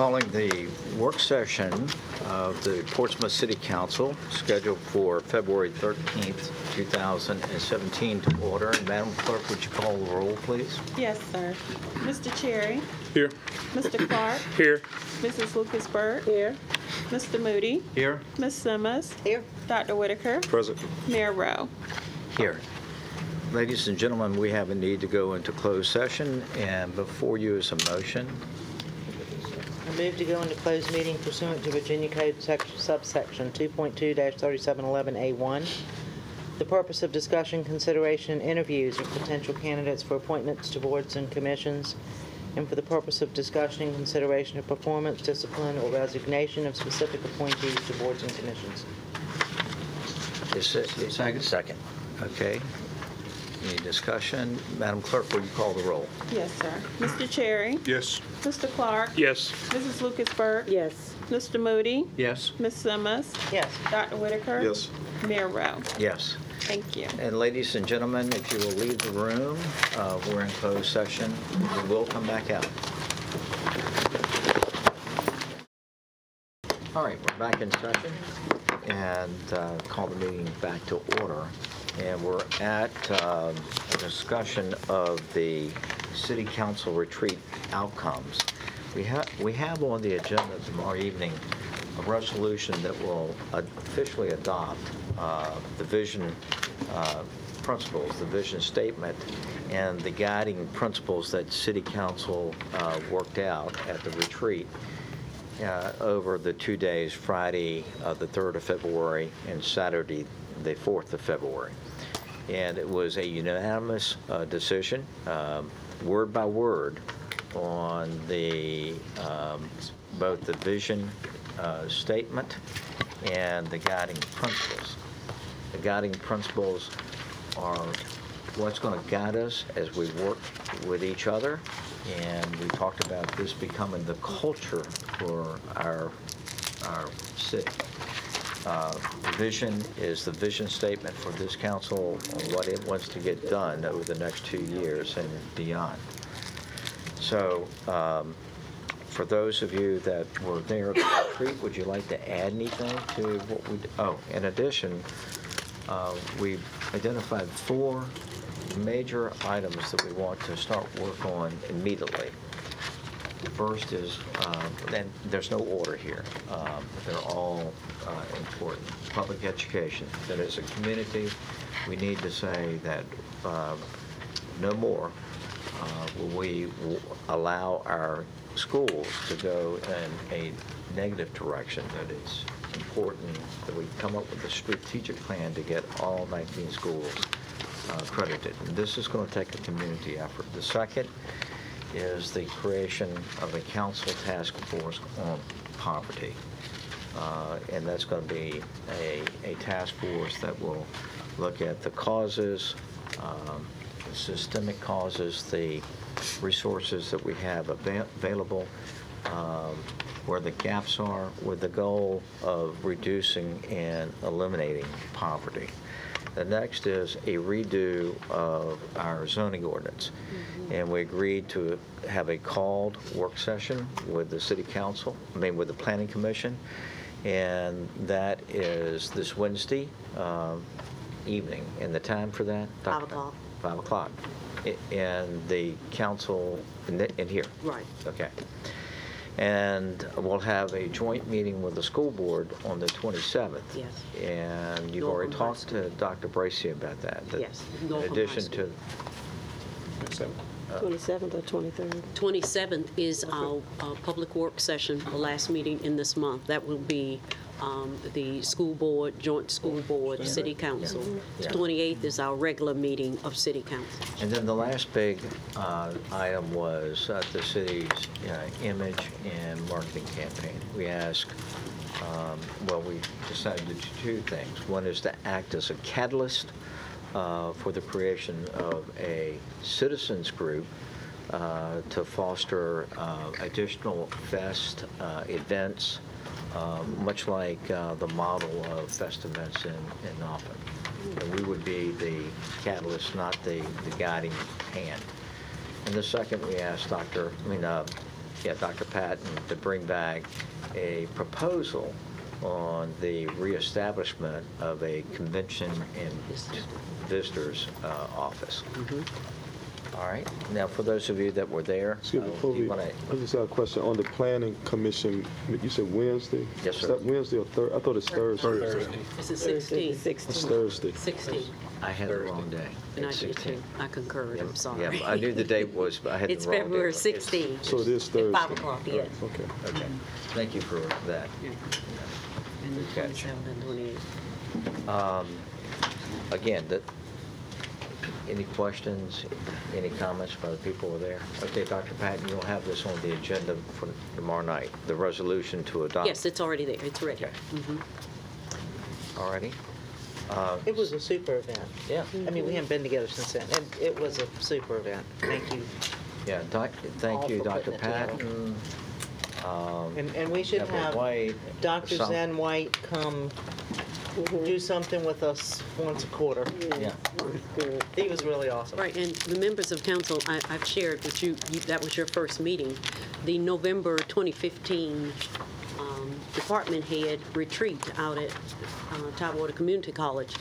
Calling the work session of the Portsmouth City Council scheduled for February 13th, 2017 to order. Madam Clerk, would you call the roll, please? Yes, sir. Mr. Cherry? Here. Mr. Clark? Here. Mrs. Lucas Burke? Here. Mr. Moody? Here. Ms. Simmons? Here. Dr. Whitaker? Present. Mayor Rowe? Here. Ladies and gentlemen, we have a need to go into closed session, and before you is a motion. I move to go into closed meeting pursuant to Virginia Code section- subsection 2.2-3711A1. The purpose of discussion, consideration, and interviews of potential candidates for appointments to boards and commissions, and for the purpose of discussion and consideration of performance, discipline, or resignation of specific appointees to boards and commissions. Is it- Second. Second. Okay. Any discussion? Madam Clerk, will you call the roll? Yes, sir. Mr. Cherry? Yes. Mr. Clark? Yes. Mrs. Lucas Burke? Yes. Mr. Moody? Yes. Ms. Simmons? Yes. Dr. Whitaker? Yes. Mayor Rowe? Yes. Thank you. And ladies and gentlemen, if you will leave the room, uh, we're in closed session. We will come back out. All right, we're back in session and uh, call the meeting back to order. And we're at um, a discussion of the city council retreat outcomes. We have, we have on the agenda tomorrow evening a resolution that will officially adopt uh, the vision uh, principles, the vision statement, and the guiding principles that city council uh, worked out at the retreat uh, over the two days, Friday, uh, the 3rd of February, and Saturday, the 4th of February. And it was a unanimous uh, decision, um, word by word, on the, um, both the vision uh, statement and the guiding principles. The guiding principles are what's going to guide us as we work with each other. And we talked about this becoming the culture for our, our city. Uh, vision is the vision statement for this council on what it wants to get done over the next two years and beyond. So um, for those of you that were there at the retreat, would you like to add anything to what we, oh, in addition, uh, we've identified four major items that we want to start work on immediately. The first is, um, and there's no order here, um, they're all uh, important. Public education, that as a community, we need to say that um, no more uh, will we allow our schools to go in a negative direction, that it's important that we come up with a strategic plan to get all 19 schools uh, accredited. And this is going to take a community effort. The second is the creation of a council task force on poverty. Uh, And that's going to be a, a task force that will look at the causes, um, the systemic causes, the resources that we have ava- available, um, where the gaps are, with the goal of reducing and eliminating poverty. The next is a redo of our zoning ordinance. And we agreed to have a called work session with the city council, I mean, with the planning commission. And that is this Wednesday um, evening. And the time for that? Five o'clock. Five o'clock. And the council, in the- in here? Right. Okay. And we'll have a joint meeting with the school board on the 27th. Yes. And you've Norfolk already High talked to Dr. Bracy about that. that Yes, In Norfolk High addition School. to, 27th or 23rd? 27th is our uh, Public work session, the last meeting in this month. That will be um, the school board, joint school board, city council. Yeah. 28th is our regular meeting of city council. and then the last big uh, item was uh, the city's uh, image and marketing campaign. We asked, um, well, we decided to do two things. One is to act as a catalyst uh, for the creation of a citizens group uh, to foster uh, additional fest uh, events, uh, much like uh, the model of fest events in in Norfolk. And we would be the catalyst, not the the guiding hand. And the second, we asked Dr., I mean, uh, yeah, Dr. Patton to bring back a proposal on the reestablishment of a convention and visitors uh, office. All right, now for those of you that were there, Excuse me, uh, before you we, want I just have a question on the planning commission. You said Wednesday? Yes, sir. Is that Wednesday or Thursday? I thought it's Thursday. Thursday. It's the 16th. It's Thursday. 16th. I had the wrong day. And I It's did too. I concurred, I'm sorry. Yeah, I knew the date was, but I had the It's wrong date. February It's- 16th. So it is Thursday. At Thursday. 5 o'clock, yes. Okay. Okay, thank you for that. And the Good catch. 27th and 28th. Um, Again, that, any questions, any comments by the people who are there? Okay, Dr. Patton, you'll have this on the agenda for tomorrow night, the resolution to adopt. Yes, it's already there. It's ready. Okay. Mhm. All righty. Uh, It was a super event. Yeah, I mean, we haven't been together since then, and it was a super event. Thank you. yeah, doc- thank All you, Dr. putting it together. Patton. um, And, and we should Deborah have White, Dr. some- Zen White come do something with us once a quarter. Yeah, He was really awesome. Right, and the members of council, I- I've shared with you, you- that was your first meeting, the November 2015 um, department head retreat out at uh, Tidewater Community College.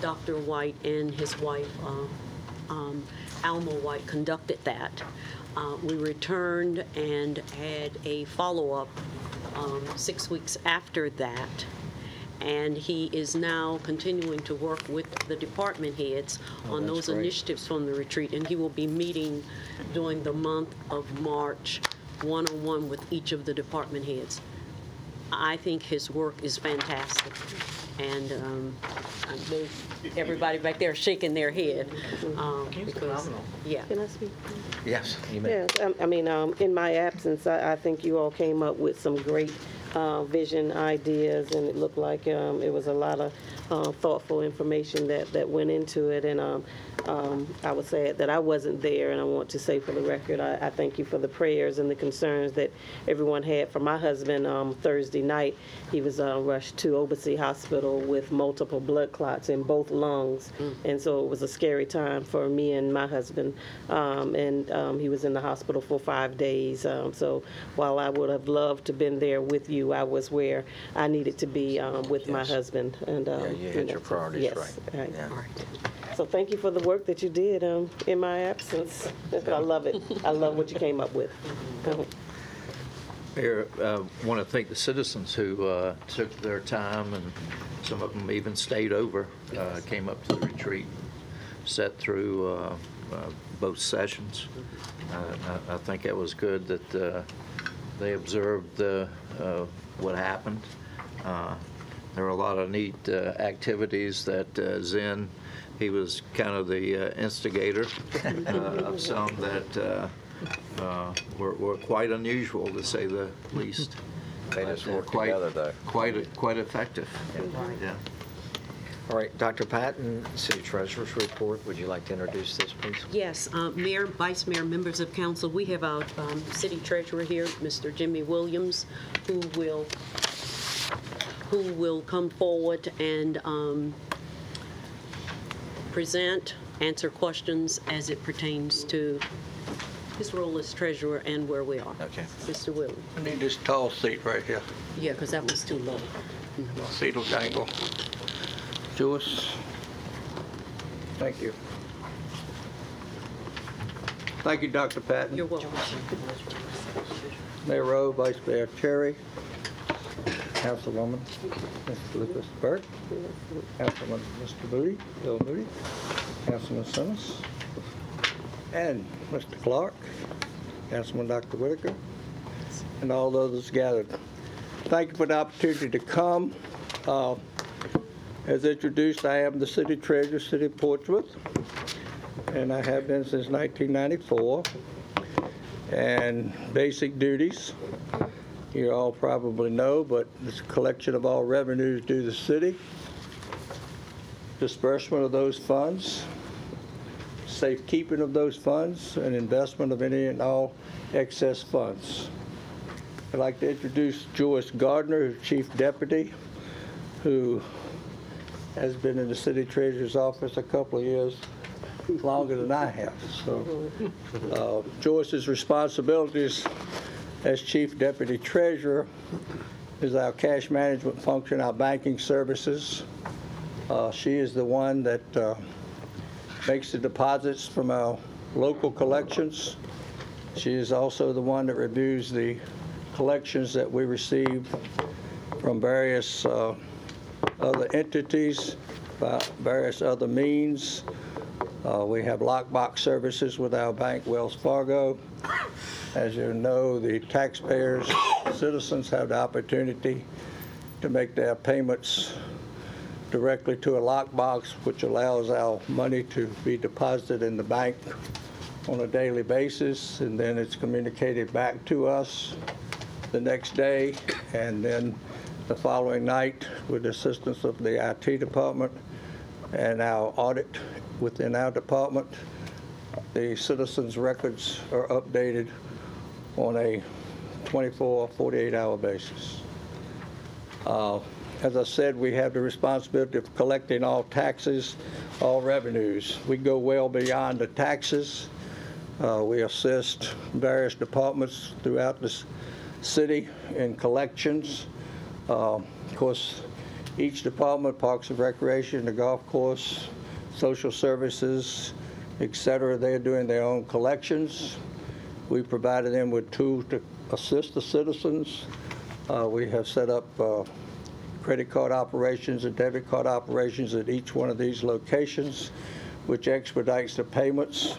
Dr. White and his wife, uh, um, Alma White, conducted that. Uh, We returned and had a follow-up um, six weeks after that. And he is now continuing to work with the department heads on Oh, that's those great. initiatives from the retreat. And he will be meeting during the month of March, one-on-one with each of the department heads. I think his work is fantastic. And um, I know everybody back there shaking their head. um, because- Yeah. Can I speak? yes, you may. Yes, um, I mean, um, in my absence, I, I think you all came up with some great uh, vision ideas, and it looked like um, it was a lot of uh, thoughtful information that, that went into it. And um, um, I would say that I wasn't there, and I want to say for the record, I, I thank you for the prayers and the concerns that everyone had for my husband um, Thursday night. He was uh, rushed to Obici Hospital with multiple blood clots in both lungs, and so it was a scary time for me and my husband. Um, and um, he was in the hospital for five days. Um, so while I would have loved to been there with you, I was where I needed to be um, with my husband. And um, Yeah, you had know, your so- priorities yes, right. Yeah. All right. So thank you for the work that you did um, in my absence. I love it. I love what you came up with. Mayor, uh, want to thank the citizens who uh, took their time, and some of them even stayed over, uh, came up to the retreat, sat through uh, uh, both sessions. Uh, I I think it was good that uh, they observed uh, uh, what happened. Uh, There were a lot of neat uh, activities that uh, Zen, he was kind of the uh, instigator uh, of some that uh, uh, were were quite unusual, to say the least. Made us But, uh, work quite- together, though. Quite, quite effective. Yeah. All right, Dr. Patton, City Treasurer's Report, would you like to introduce this, please? Yes, uh, Mayor, Vice Mayor, members of council, we have our um, city treasurer here, Mr. Jimmy Williams, who will, who will come forward and um, present, answer questions as it pertains to his role as treasurer and where we are. Okay. Mr. Williams. I need this tall seat right here, Yeah, because that was too low. seat will dangle. Joyce? Thank you. Thank you, Dr. Patton. You're welcome. Mayor Rowe, Vice Mayor Cherry, Councilwoman Mr. Lucas Burke, Councilman Mr. Moody, Bill Moody, Councilman Simmons, and Mr. Clark, Councilman Dr. Whitaker, and all those gathered. Thank you for the opportunity to come. Uh, As introduced, I am the city treasurer, City of Portsmouth, and I have been since 1994 and basic duties. You all probably know, but it's a collection of all revenues due to the city, disbursement of those funds, safekeeping of those funds, and investment of any and all excess funds. I'd like to introduce Joyce Gardner, Chief Deputy, who has been in the city treasurer's office a couple of years longer than I have. So uh, Joyce's responsibilities as Chief Deputy Treasurer is our cash management function, our banking services. Uh, She is the one that uh, makes the deposits from our local collections. She is also the one that reviews the collections that we receive from various uh, other entities, by various other means. Uh, We have lockbox services with our bank, Wells Fargo. As you know, the taxpayers, citizens have the opportunity to make their payments directly to a lockbox, which allows our money to be deposited in the bank on a daily basis, and then it's communicated back to us the next day, and then the following night, with the assistance of the IT department and our audit within our department, the citizens' records are updated on a 24, 48-hour basis. Uh, As I said, we have the responsibility of collecting all taxes, all revenues. We go well beyond the taxes. Uh, We assist various departments throughout the city in collections. Uh, Of course, each department, Parks and Recreation, the golf course, social services, et cetera, they're doing their own collections. We provided them with tools to assist the citizens. Uh, We have set up uh, credit card operations and debit card operations at each one of these locations, which expedites the payments.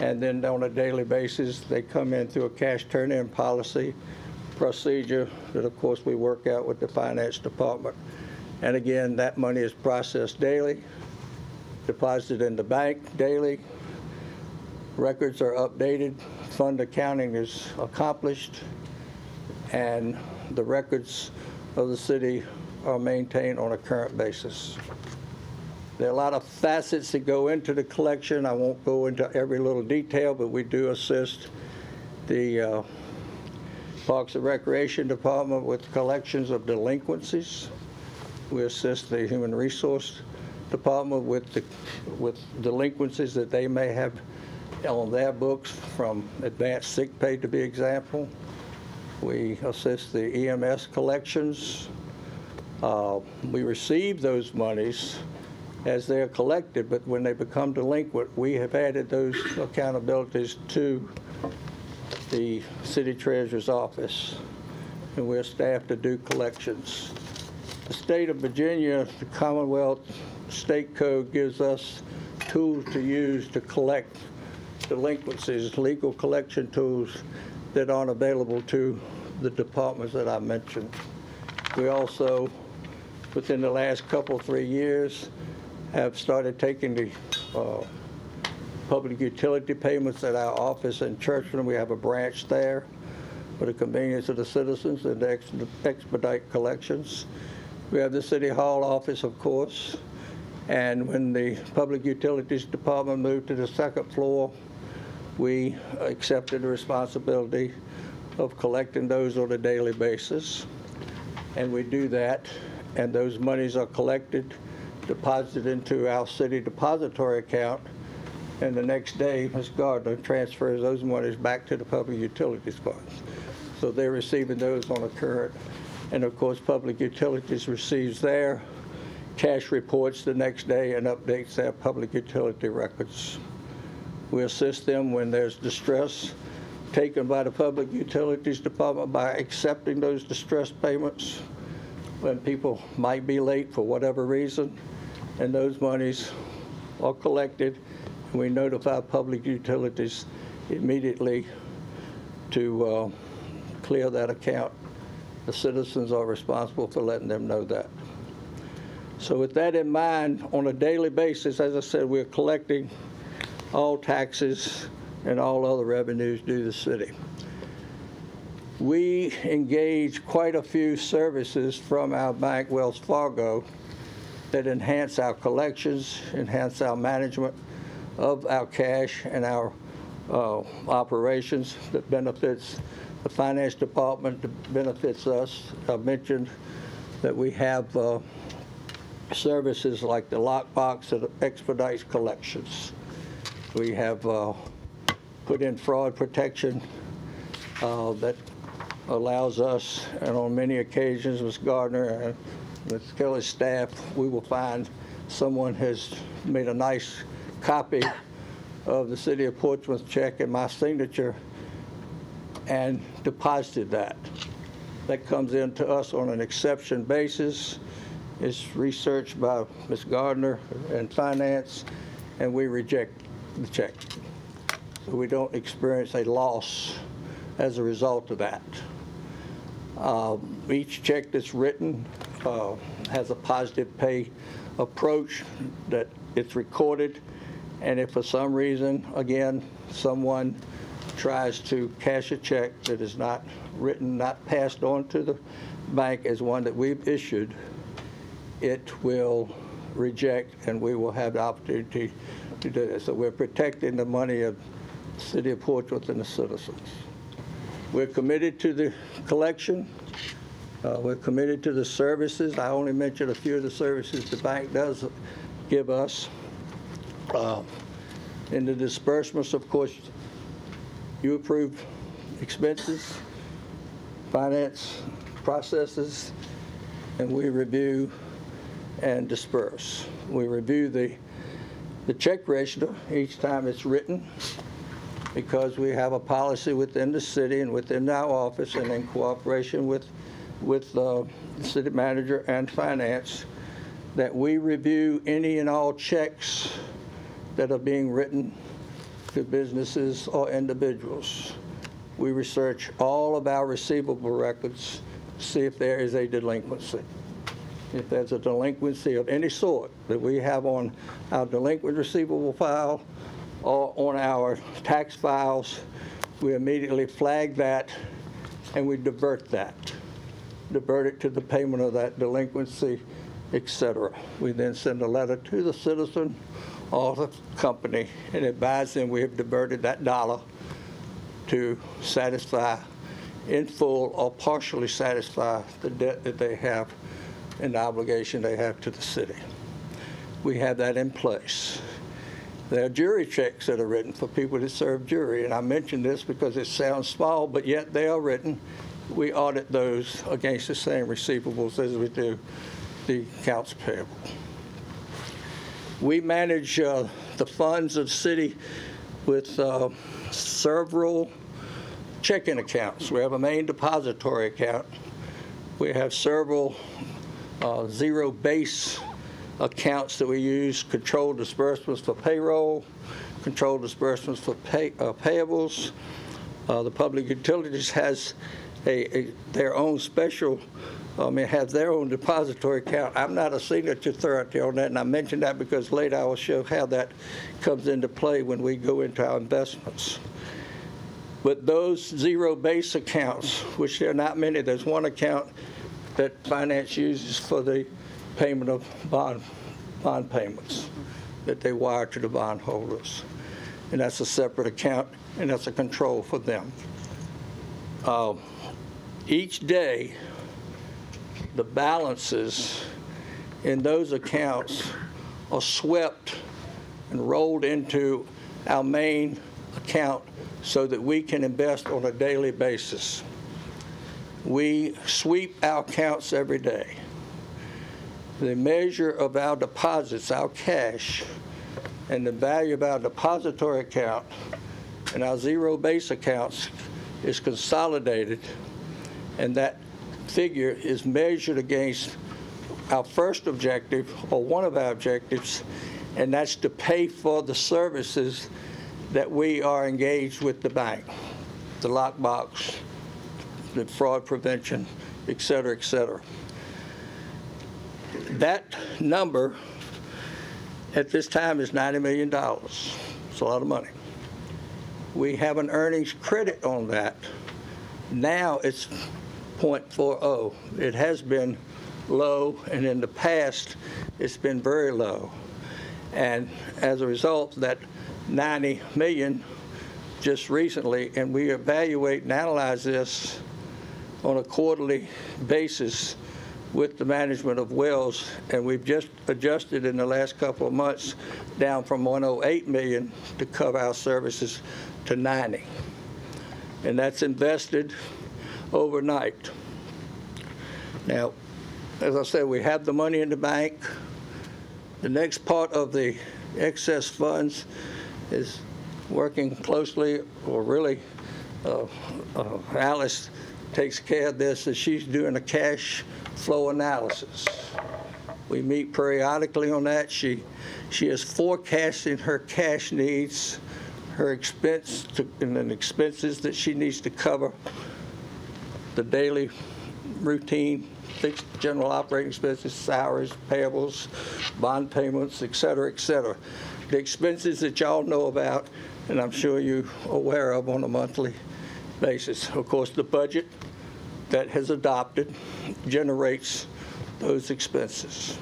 And then on a daily basis, they come in through a cash turn-in policy procedure that, of course, we work out with the finance department. And again, that money is processed daily, deposited in the bank daily, records are updated, fund accounting is accomplished, and the records of the city are maintained on a current basis. There are a lot of facets that go into the collection. I won't go into every little detail, but we do assist the uh, Parks and Recreation Department with collections of delinquencies. We assist the Human Resource Department with the, with delinquencies that they may have on their books from advanced sick pay to be example. We assist the EMS collections. Uh, We receive those monies as they're collected, but when they become delinquent, we have added those accountabilities to the city treasurer's office, and we're staffed to do collections. The state of Virginia, the Commonwealth State Code gives us tools to use to collect delinquencies, legal collection tools that aren't available to the departments that I mentioned. We also, within the last couple, three years, have started taking the uh, public utility payments at our office in Churchland. We have a branch there for the convenience of the citizens and to ex- expedite collections. We have the City Hall office, of course, and when the Public Utilities Department moved to the second floor, we accepted the responsibility of collecting those on a daily basis. And we do that, and those monies are collected, deposited into our city depository account, and the next day, Ms. Gardner transfers those monies back to the public utilities funds. So they're receiving those on a current, and of course, Public Utilities receives their cash reports the next day and updates their public utility records. We assist them when there's distress taken by the Public Utilities Department by accepting those distress payments when people might be late for whatever reason, and those monies are collected, we notify public utilities immediately to uh, clear that account. The citizens are responsible for letting them know that. So with that in mind, on a daily basis, as I said, we're collecting all taxes and all other revenues due to the city. We engage quite a few services from our bank, Wells Fargo, that enhance our collections, enhance our management of our cash and our uh, operations that benefits the finance department, that benefits us. I mentioned that we have uh, services like the lockbox that expedites collections. We have uh, put in fraud protection uh, that allows us, and on many occasions, Ms. Gardner and Ms. Kelly's staff, we will find someone has made a nice copy of the City of Portsmouth check and my signature and deposited that. That comes into us on an exception basis. It's researched by Ms. Gardner and Finance, and we reject the check. So we don't experience a loss as a result of that. Uh, Each check that's written uh, has a positive pay approach, that it's recorded, and if for some reason, again, someone tries to cash a check that is not written, not passed on to the bank as one that we've issued, it will reject, and we will have the opportunity to do this. So we're protecting the money of the city of Portsmouth and the citizens. We're committed to the collection. Uh, We're committed to the services. I only mentioned a few of the services the bank does give us. Uh, In the disbursements, of course, you approve expenses, finance processes, and we review and disperse. We review the, the check register each time it's written because we have a policy within the city and within our office and in cooperation with, with uh, the city manager and finance, that we review any and all checks that are being written to businesses or individuals. We research all of our receivable records, see if there is a delinquency. If there's a delinquency of any sort that we have on our delinquent receivable file or on our tax files, we immediately flag that and we divert that. Divert it to the payment of that delinquency, et cetera. We then send a letter to the citizen or the company and advise them we have diverted that dollar to satisfy in full or partially satisfy the debt that they have and the obligation they have to the city. We have that in place. There are jury checks that are written for people that serve jury, and I mention this because it sounds small, but yet they are written. We audit those against the same receivables as we do the accounts payable. We manage uh, the funds of city with uh, several checking accounts. We have a main depository account. We have several uh, zero base accounts that we use, controlled disbursements for payroll, controlled disbursements for pay, uh, payables. Uh, the public utilities has a, a, their own special, I mean, has their own depository account. I'm not a signature authority on that, and I mention that because later I will show how that comes into play when we go into our investments. But those zero base accounts, which there are not many, there's one account that finance uses for the payment of bond, bond payments that they wire to the bondholders. And that's a separate account, and that's a control for them. Uh, Each day, the balances in those accounts are swept and rolled into our main account so that we can invest on a daily basis. We sweep our accounts every day. The measure of our deposits, our cash, and the value of our depository account and our zero base accounts is consolidated, and that figure is measured against our first objective, or one of our objectives, and that's to pay for the services that we are engaged with the bank, the lockbox, the fraud prevention, et cetera, et cetera. That number at this time is $90 million. It's a lot of money. We have an earnings credit on that. Now it's .40. It has been low, and in the past, it's been very low. And as a result, that 90 million just recently, and we evaluate and analyze this on a quarterly basis with the management of wells, and we've just adjusted in the last couple of months down from 108 million to cover our services to 90. and that's invested overnight. Now, as I said, we have the money in the bank. The next part of the excess funds is working closely, or really, uh, uh, Alice takes care of this, is she's doing a cash flow analysis. We meet periodically on that. She, she is forecasting her cash needs, her expense, to- and then expenses that she needs to cover, the daily routine, fixed general operating expenses, salaries, payables, bond payments, et cetera, et cetera. The expenses that y'all know about, and I'm sure you're aware of on a monthly basis. Of course, the budget that has adopted generates those expenses.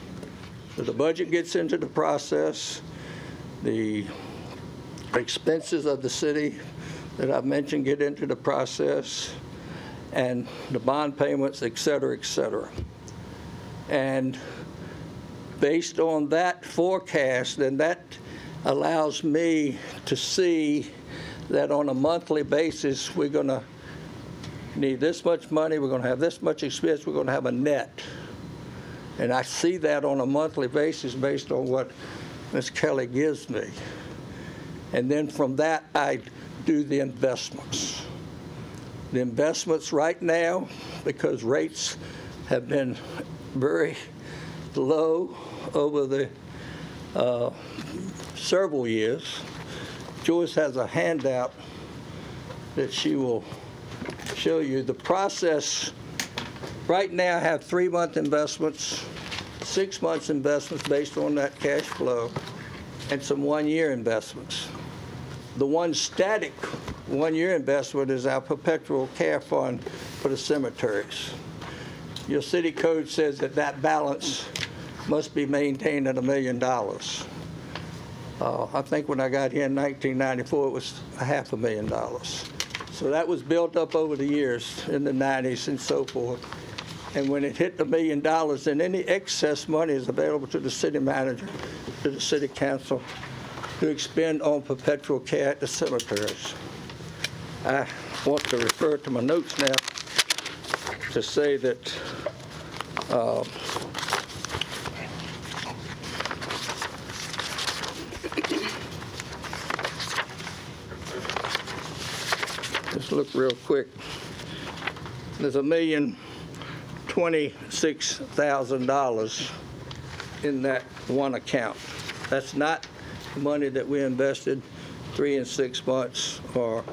So the budget gets into the process, the expenses of the city that I've mentioned get into the process, and the bond payments, et cetera, et cetera. And based on that forecast, then that allows me to see that on a monthly basis, we're going to need this much money, we're going to have this much expense, we're going to have a net. And I see that on a monthly basis based on what Ms. Kelly gives me. And then from that, I do the investments. The investments right now, because rates have been very low over the uh, several years, Joyce has a handout that she will show you. The process, right now, have three-month investments, six months investments based on that cash flow, and some one-year investments. The one static one-year investment is our perpetual care fund for the cemeteries. Your city code says that that balance must be maintained at a million dollars. Uh, I think when I got here in 1994, it was a half a million dollars. So that was built up over the years in the 90s and so forth. And when it hit the million dollars, then any excess money is available to the city manager, to the city council, to expend on perpetual care at the cemeteries. I want to refer to my notes now to say that uh, Just look real quick. There's a million twenty-six thousand dollars in that one account. That's not money that we invested three and six months or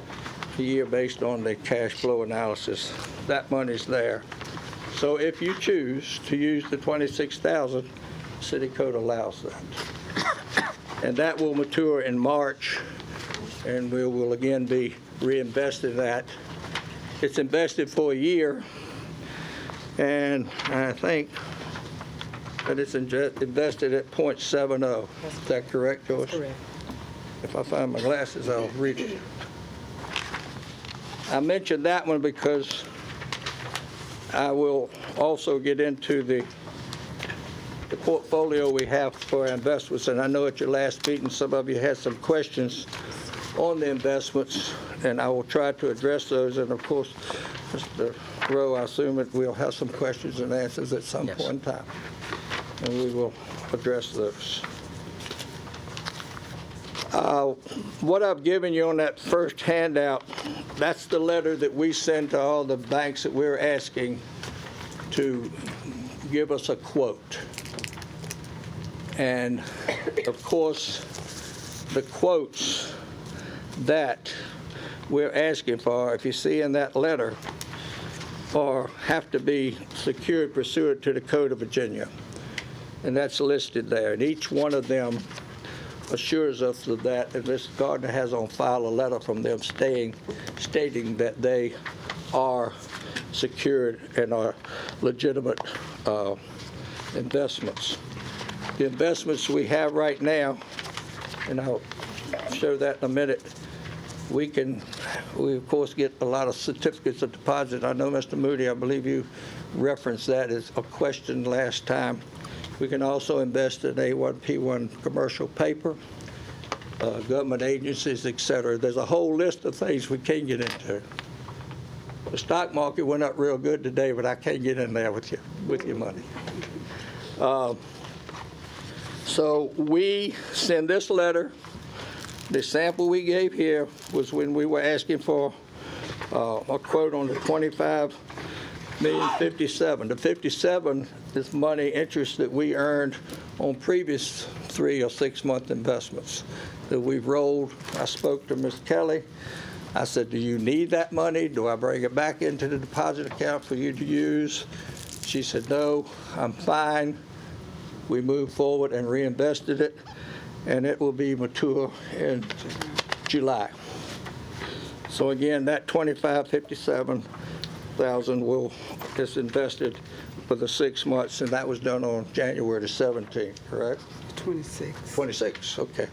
a year based on the cash flow analysis. That money's there. So if you choose to use the twenty-six thousand, city code allows that. And that will mature in March, and we will again be reinvesting that. It's invested for a year, and I think that it's invested at .70. Is that correct, Joyce? Correct. If I find my glasses, I'll read it. I mentioned that one because I will also get into the the portfolio we have for our investments, and I know at your last meeting, some of you had some questions on the investments, and I will try to address those, and of course, Mr. Rowe, I assume that we'll have some questions and answers at some point in time, and we will address those. Uh, What I've given you on that first handout, that's the letter that we send to all the banks that we're asking to give us a quote. And of course, the quotes that we're asking for, if you see in that letter, are, have to be secured pursuant to the Code of Virginia. And that's listed there. And each one of them assures us of that. And Mr. Gardner has on file a letter from them stating, stating that they are secured and are legitimate uh, investments. The investments we have right now, and I'll show that in a minute, we can, we of course get a lot of certificates of deposit. I know, Mr. Moody, I believe you referenced that as a question last time. We can also invest in A1P1 commercial paper, uh, government agencies, et cetera. There's a whole list of things we can get into. The stock market went up real good today, but I can't get in there with you, with your money. Uh, So we send this letter. The sample we gave here was when we were asking for uh, a quote on the 25 million 57. The 57 is money interest that we earned on previous three or six-month investments that we've rolled. I spoke to Ms. Kelly. I said, do you need that money? Do I bring it back into the deposit account for you to use? She said, no, I'm fine. We moved forward and reinvested it, and it will be mature in July. So again, that 25, 57,000 will, is invested for the six months, and that was done on January the 17th, correct? 26. 26, okay.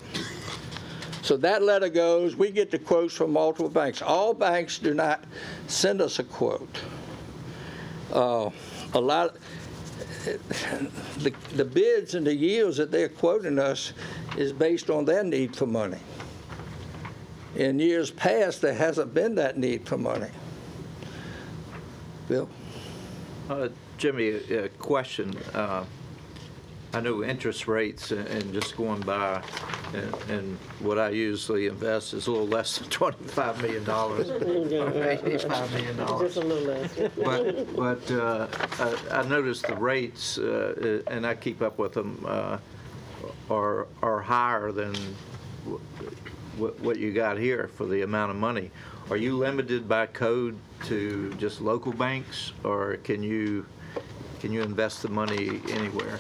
So that letter goes, we get the quotes from multiple banks. All banks do not send us a quote. Uh, A lot, the the bids and the yields that they're quoting us is based on their need for money. In years past, there hasn't been that need for money. Bill? Uh, Jimmy, a a question. Uh, I know interest rates and- and just going by, and- and what I usually invest is a little less than $25 million, or $85 million. Just a little less. But, but uh, I I noticed the rates, uh, and I keep up with them, uh, are, are higher than what what you got here for the amount of money. Are you limited by code to just local banks, or can you, can you invest the money anywhere?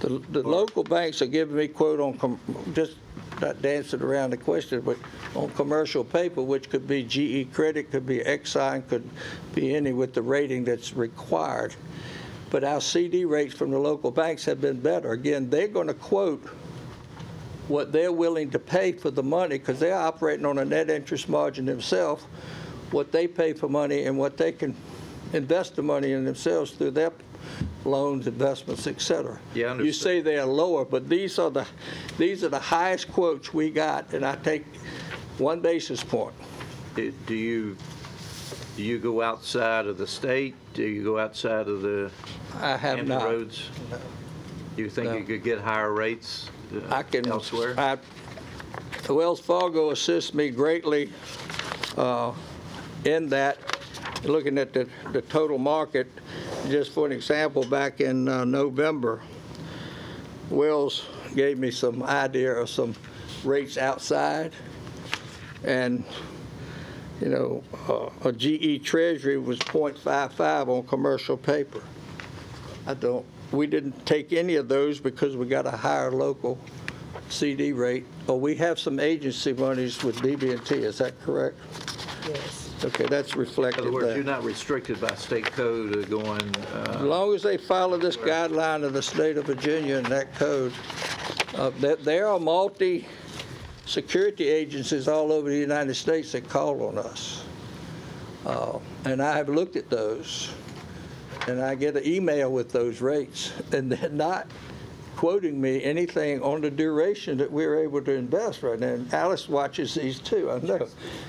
The, the local banks are giving me quote on, com- just not dancing around the question, but on commercial paper, which could be GE Credit, could be Exxon, could be any with the rating that's required. But our CD rates from the local banks have been better. Again, they're going to quote what they're willing to pay for the money, because they're operating on a net interest margin themselves, what they pay for money and what they can invest the money in themselves through their loans, investments, et cetera. Yeah, You say they're lower, but these are the, these are the highest quotes we got, and I take one basis point. Do do you, do you go outside of the state? Do you go outside of the I have not. roads? Do you think No. you could get higher rates I can. elsewhere? I- Wells Fargo assists me greatly uh, in that, looking at the, the total market. Just for an example, back in uh, November, Wells gave me some idea of some rates outside. And, you know, uh, a GE Treasury was .55 on commercial paper. I don't, we didn't take any of those because we got a higher local CD rate. Or we have some agency monies with BB&T, is that correct? Yes. Okay, that's reflected In other words, you're not restricted by state code of going, As uh, long as they follow this guideline of the state of Virginia and that code, uh, there there are multi-security agencies all over the United States that call on us. Uh, And I have looked at those, and I get an email with those rates, and they're not quoting me anything on the duration that we're able to invest right now. And Alice watches these too, I know.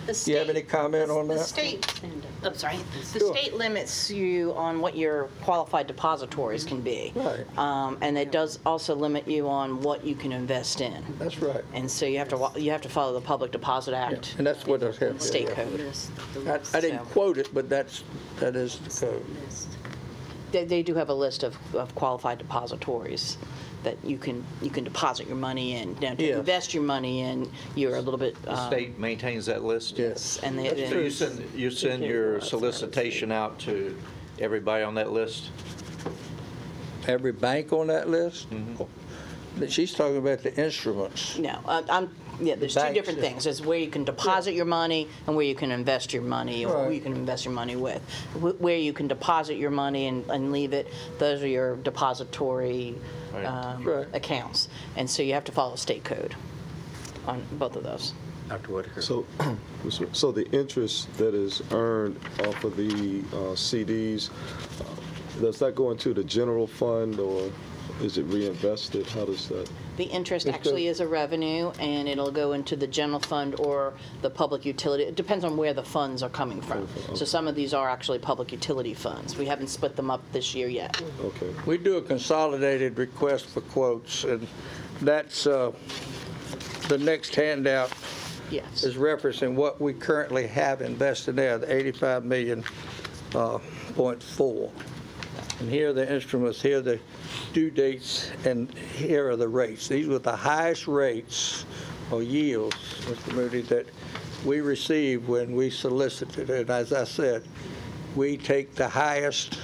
The You have any state- comment on The that? state, I'm sorry, the Sure. state limits you on what your qualified depositories can be. Right. Um, And it does also limit you on what you can invest in. That's right. And so you have to, wa- you have to follow the Public Deposit Act, And that's what I have. state yeah. code. I I didn't So- quote it, but that's, that is the code. They, they do have a list of, of qualified depositories that you can, you can deposit your money in. Now, to Yes. invest your money in, you're a little bit. the um, state maintains that list? Yes. And they, So you send, you send your solicitation out to everybody on that list? Every bank on that list? Mm-hmm. But She's talking about the instruments. No, I- I'm, yeah, there's two Banks, different yeah. things. There's where you can deposit your money and where you can invest your money, or who you can invest your money with. Wh- Where you can deposit your money and, and leave it, those are your depository Right. um, Right. accounts. And so you have to follow state code on both of those. Dr. Whitaker? So, so the interest that is earned off of the uh, CDs, uh, does that go into the general fund or is it reinvested? How does that? The interest actually is a revenue, and it'll go into the general fund or the public utility. It depends on where the funds are coming from. So some of these are actually public utility funds. We haven't split them up this year yet. Okay. We do a consolidated request for quotes, and that's, uh, the next handout Yes. is referencing what we currently have invested there, the 85 million, uh, point four. And here are the instruments, here are the due dates, and here are the rates. These were the highest rates or yields, Mr. Moody, that we received when we solicited. And as I said, we take the highest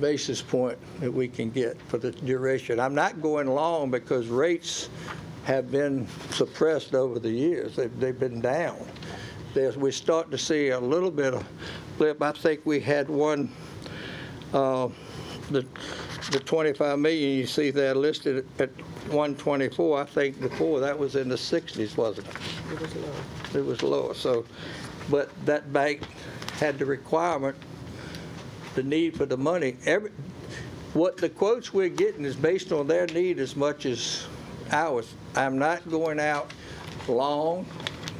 basis point that we can get for the duration. I'm not going long because rates have been suppressed over the years. They've, they've been down. There's, we're starting to see a little bit of blip. I think we had one, uh, the, the 25 million, you see there listed at 124. I think before that was in the 60s, wasn't it? It was low. It was lower, so, but that bank had the requirement, the need for the money. Every, what the quotes we're getting is based on their need as much as ours. I'm not going out long.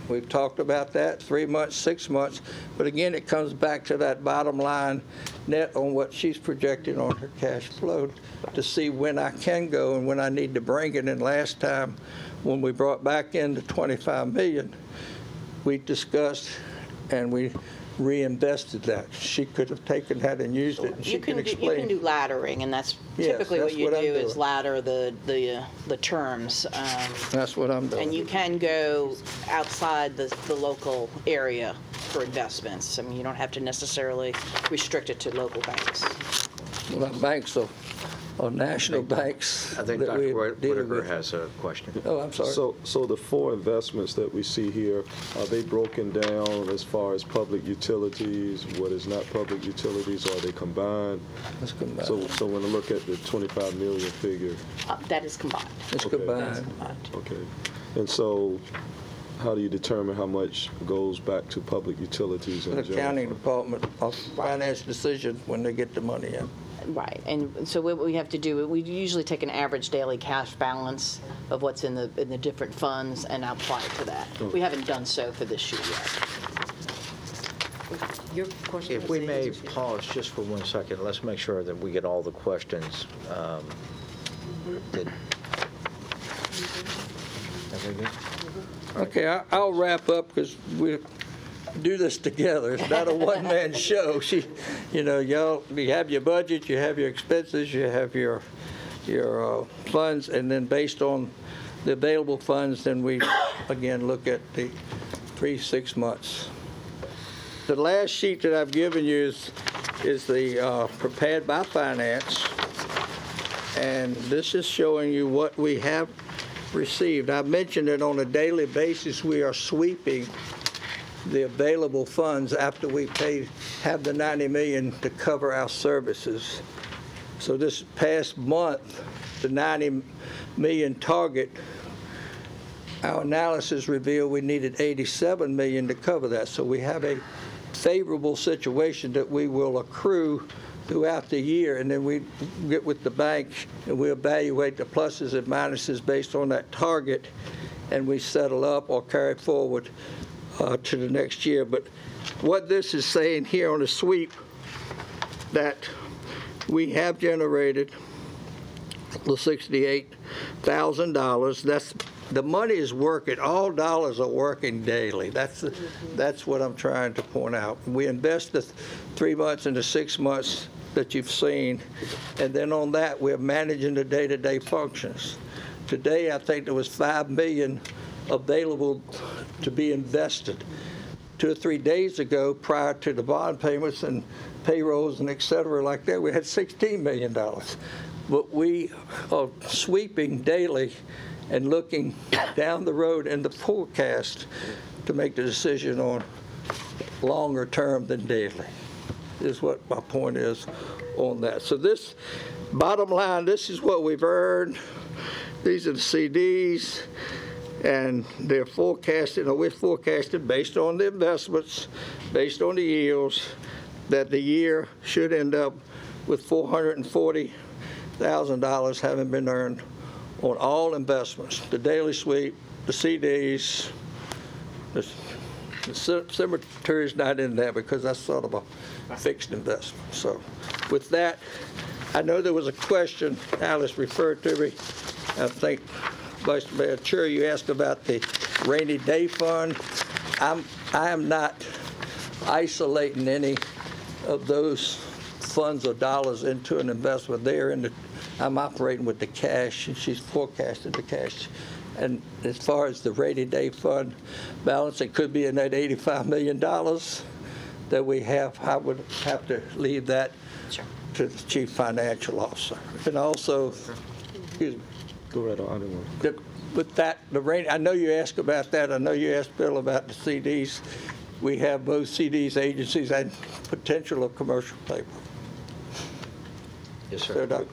We've talked about that, three months, six months. But again, it comes back to that bottom line net on what she's projecting on her cash flow to see when I can go and when I need to bring it. And last time, when we brought back in the 25 million, we discussed and we reinvested that. She could have taken that and used it, and she You can can, do- you can do laddering, and that's Yes, typically what you what do is ladder the, the, uh, the terms. um, That's what I'm doing. And you can go outside the, the local area for investments. I mean, you don't have to necessarily restrict it to local banks. Well, banks are, are national banks I think that Dr. we're dealing Whitaker with. has a question. Oh, I'm sorry. So, so the four investments that we see here, are they broken down as far as public utilities, what is not public utilities, or are they combined? It's combined. So, so when I look at the 25 million figure, Uh, That is combined. It's okay. combined. okay, and so how do you determine how much goes back to public utilities and The general accounting department of finance decision when they get the money in. Right, and so what we have to do, we usually take an average daily cash balance of what's in the, in the different funds and apply it to that. We haven't done so for this year yet. Your question If we may pause just for one second, let's make sure that we get all the questions. um, that- Everybody good? Okay, I- I'll wrap up because we do this together. It's not a one-man show. She, you know, y'all, you have your budget, you have your expenses, you have your, your uh, funds, and then based on the available funds, then we, again, look at the three, six months. The last sheet that I've given you is, is the uh, prepared by finance. And this is showing you what we have received. I mentioned that on a daily basis, we are sweeping the available funds after we pay, have the 90 million to cover our services. So this past month, the 90 million target, our analysis revealed we needed 87 million to cover that. So we have a favorable situation that we will accrue throughout the year, and then we get with the bank and we evaluate the pluses and minuses based on that target, and we settle up or carry forward uh, to the next year. But what this is saying here on the sweep, that we have generated the $68,000. That's, the money is working, all dollars are working daily. That's, that's what I'm trying to point out. We invest the three months the six months that you've seen, and then on that, we're managing the day-to-day functions. Today, I think there was 5 million available to be invested. Two or three days ago, prior to the bond payments and payrolls and et cetera like that, we had $16 million. But we are sweeping daily and looking down the road in the forecast to make the decision on longer term than daily, is what my point is on that. So this, bottom line, this is what we've earned. These are the CDs, and they're forecasted, or we're forecasted based on the investments, based on the yields, that the year should end up with $440,000 having been earned on all investments, the daily sweep, the CDs, the the cemetery's not in there because that's sort of a fixed investment. So with that, I know there was a question Alice referred to me. I think, Vice Mayor Chair, you asked about the rainy day fund. I'm, I am not isolating any of those funds or dollars into an investment. They are in the, I'm operating with the cash, and she's forecasted the cash. And as far as the rainy day fund balance, it could be in that $85 million that we have. I would have to leave that to the chief financial officer. And also, excuse me, Go right on, I didn't the- with that, the rain, I know you asked about that, I know you asked Bill about the CDs. We have both CDs, agencies, and potential of commercial paper. Yes, So, sir. Dr.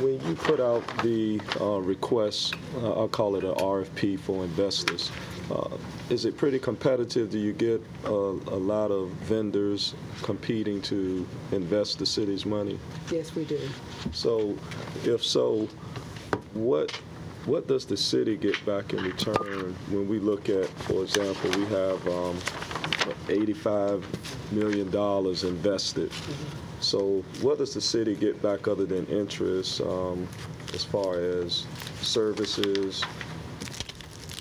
When you put out the uh, request, uh, I'll call it an RFP for investors, uh, is it pretty competitive? Do you get a a lot of vendors competing to invest the city's money? Yes, we do. So if so, what, what does the city get back in return when we look at, for example, we have um, $85 million invested? So what does the city get back other than interest um, as far as services,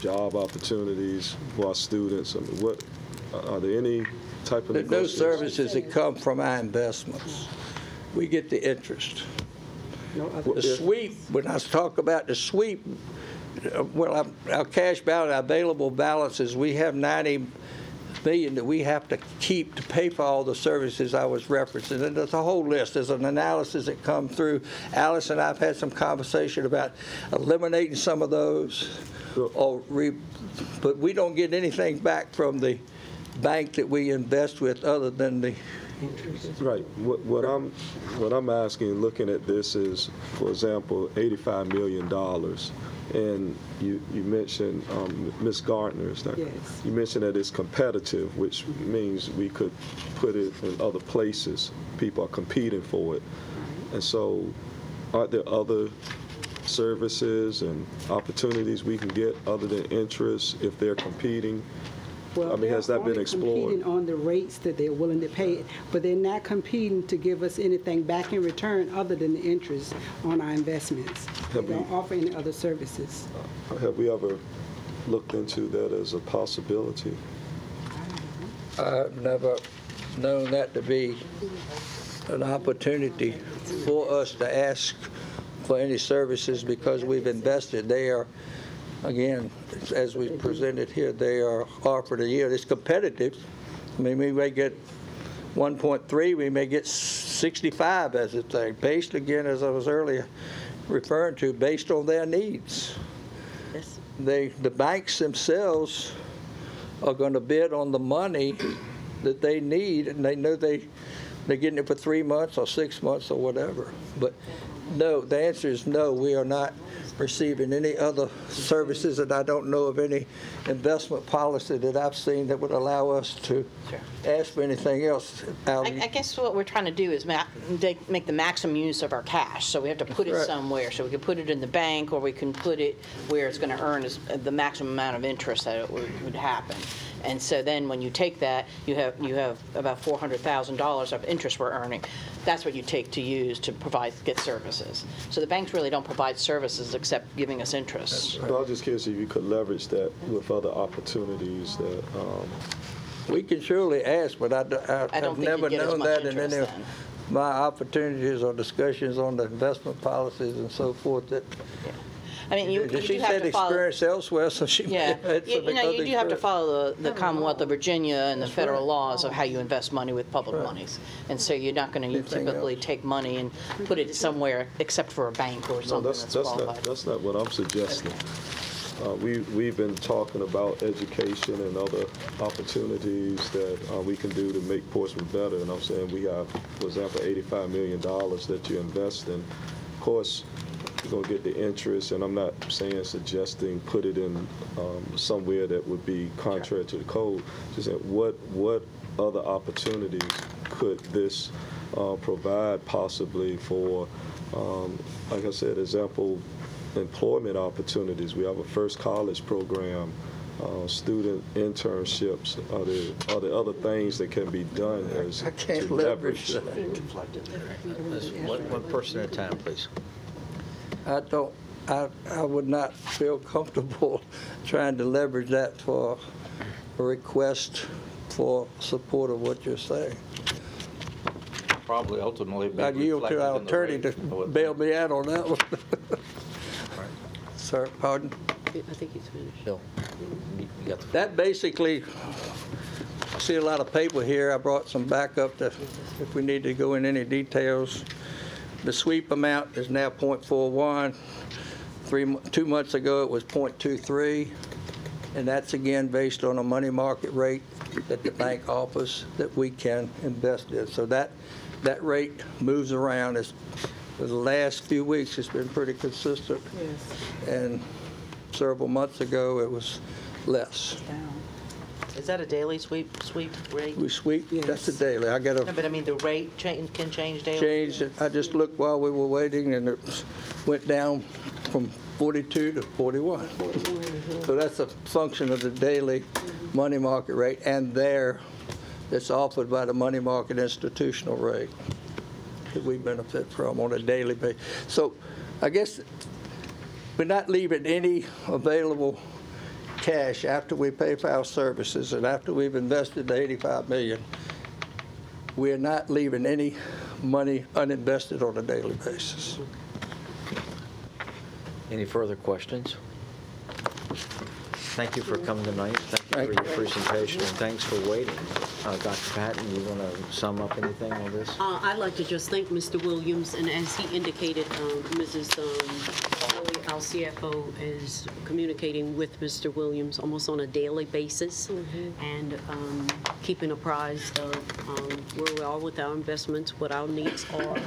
job opportunities for our students? I mean, what, are there any type of There's no services that come from our investments. We get the interest. No other. The sweep, when I talk about the sweep, uh, well, our- our cash balance, our available balances, we have 90 million that we have to keep to pay for all the services I was referencing. And there's a whole list. There's an analysis that come through. Alice and I've had some conversation about eliminating some of those. Or re, but we don't get anything back from the bank that we invest with other than the Right. What, what I'm, what I'm asking, looking at this is, for example, $85 million. And you, you mentioned, um, Ms. Gardner, is that? Yes. You mentioned that it's competitive, which means we could put it in other places. People are competing for it. And so aren't there other services and opportunities we can get other than interest if they're competing? Well, I mean, has that been only explored? competing on the rates that they're willing to pay, but they're not competing to give us anything back in return other than the interest on our investments. Have They Have don't offer any other services. Have we ever looked into that as a possibility? I've never known that to be an opportunity for us to ask for any services because we've invested. They are, again, as we presented here, they are offered a year. It's competitive. I mean, we may get 1.3, we may get 65 as a thing, based again, as I was earlier referring to, based on their needs. Yes. They, the banks themselves are going to bid on the money that they need, and they know they, they're getting it for three months or six months or whatever. But no, the answer is no, we are not receiving any other services, and I don't know of any investment policy that I've seen that would allow us to Sure. ask for anything else. I I guess what we're trying to do is ma- make the maximum use of our cash. So we have to put it Right. somewhere. So we can put it in the bank, or we can put it where it's going to earn the maximum amount of interest that it would would happen. And so then when you take that, you have, you have about $400,000 of interest we're earning. That's what you take to use to provide, get services. So the banks really don't provide services except giving us interest. But I was just curious if you could leverage that with other opportunities that, um, We can surely ask, but I d- I I don't have never known that in any of my opportunities or discussions on the investment policies and so forth that I mean, you you She do have said to follow. experience elsewhere, so she Yeah, you you know, you other do have to follow the- the Commonwealth of Virginia and the federal right. laws of how you invest money with public Right. monies. And so you're not going to typically else? take money and put it somewhere except for a bank or no, something that's, that's that's not, that's not what I'm suggesting. Uh, We, we've been talking about education and other opportunities that uh, we can do to make Portsmouth better. And I'm saying we have, for example, $85 million that you invest in. Of course, you're going to get the interest, and I'm not saying, suggesting, put it in um, somewhere that would be contrary to the code. Just saying, what, what other opportunities could this uh, provide possibly for, um, like I said, example, employment opportunities. We have a first college program, uh, student internships, are the, are the other things that can be done as I can't to leverage leverage. that. Let's- One one person at a time, please. I don't, I, I would not feel comfortable trying to leverage that for a request for support of what you're saying. Probably ultimately be I'd yield to our attorney to bail me out on that one. Sir, pardon? I think he's finished. Bill, you you got the That basically, I see a lot of paper here. I brought some backup to, if we need to go in any details. The sweep amount is now .41. Three, two months ago, it was .23. And that's again based on a money market rate that the bank offers that we can invest in. So that, that rate moves around. It's, for the last few weeks, it's been pretty consistent. And several months ago, it was less. Is that a daily sweep, sweep rate? We sweep, that's the daily. I got No, to but I mean, the rate change, can change daily? change, it. I just looked while we were waiting, and it went down from 42 to 41. So that's a function of the daily money market rate, and there, it's offered by the money market institutional rate that we benefit from on a daily basis. So I guess we're not leaving any available cash after we pay for our services and after we've invested the 85 million. We're not leaving any money uninvested on a daily basis. Any further questions? Thank you for coming tonight. Thank you for your presentation, and thanks for waiting. Uh, Dr. Patton, you want to sum up anything on this? Uh, I'd like to just thank Mr. Williams, and as he indicated, um, Mrs. um, Chloe, our CFO, is communicating with Mr. Williams almost on a daily basis and um, keeping apprised of um, where we are with our investments, what our needs are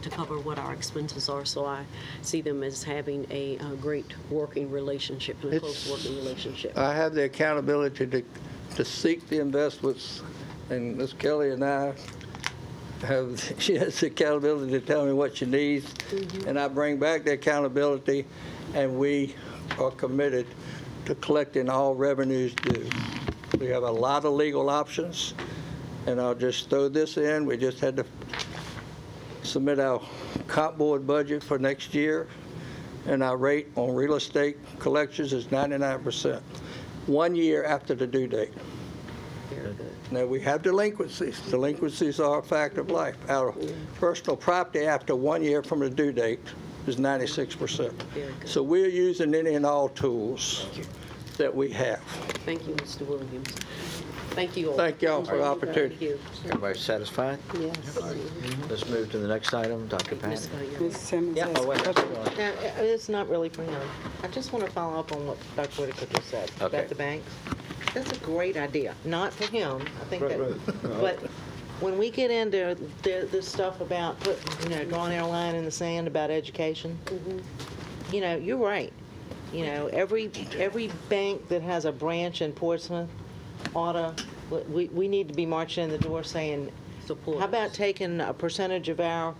to cover what our expenses are. So I see them as having a uh, great working relationship and a close working relationship. I have the accountability to, to seek the investments, and Ms. Kelly and I have, she has the accountability to tell me what she needs, mm-hmm. and I bring back the accountability, and we are committed to collecting all revenues due. We have a lot of legal options, and I'll just throw this in, we just had to submit our comp board budget for next year, and our rate on real estate collections is 99%, one year after the due date. Very good. Now, we have delinquencies. Delinquencies are a fact of life. Our personal property after one year from the due date is 96%. So we're using any and all tools that we have. Thank you, Mr. Williams. Thank you all. Thank y'all for the opportunity. Everybody satisfied? Yes. Let's move to the next item, Dr. Patton. Ms. Ms. Psimas Yeah, has oh, a wait, question. hold. Now, it's not really for him. I just want to follow up on what Dr. Whitaker just said Okay. about the banks. That's a great idea, not for him, I think Right, that, right. but when we get into the- this stuff about put, you know, drawing our line in the sand about education, mm-hmm. you know, you're right. You know, every, every bank that has a branch in Portsmouth ought to, we, we need to be marching in the door saying, Support. how about taking a percentage of our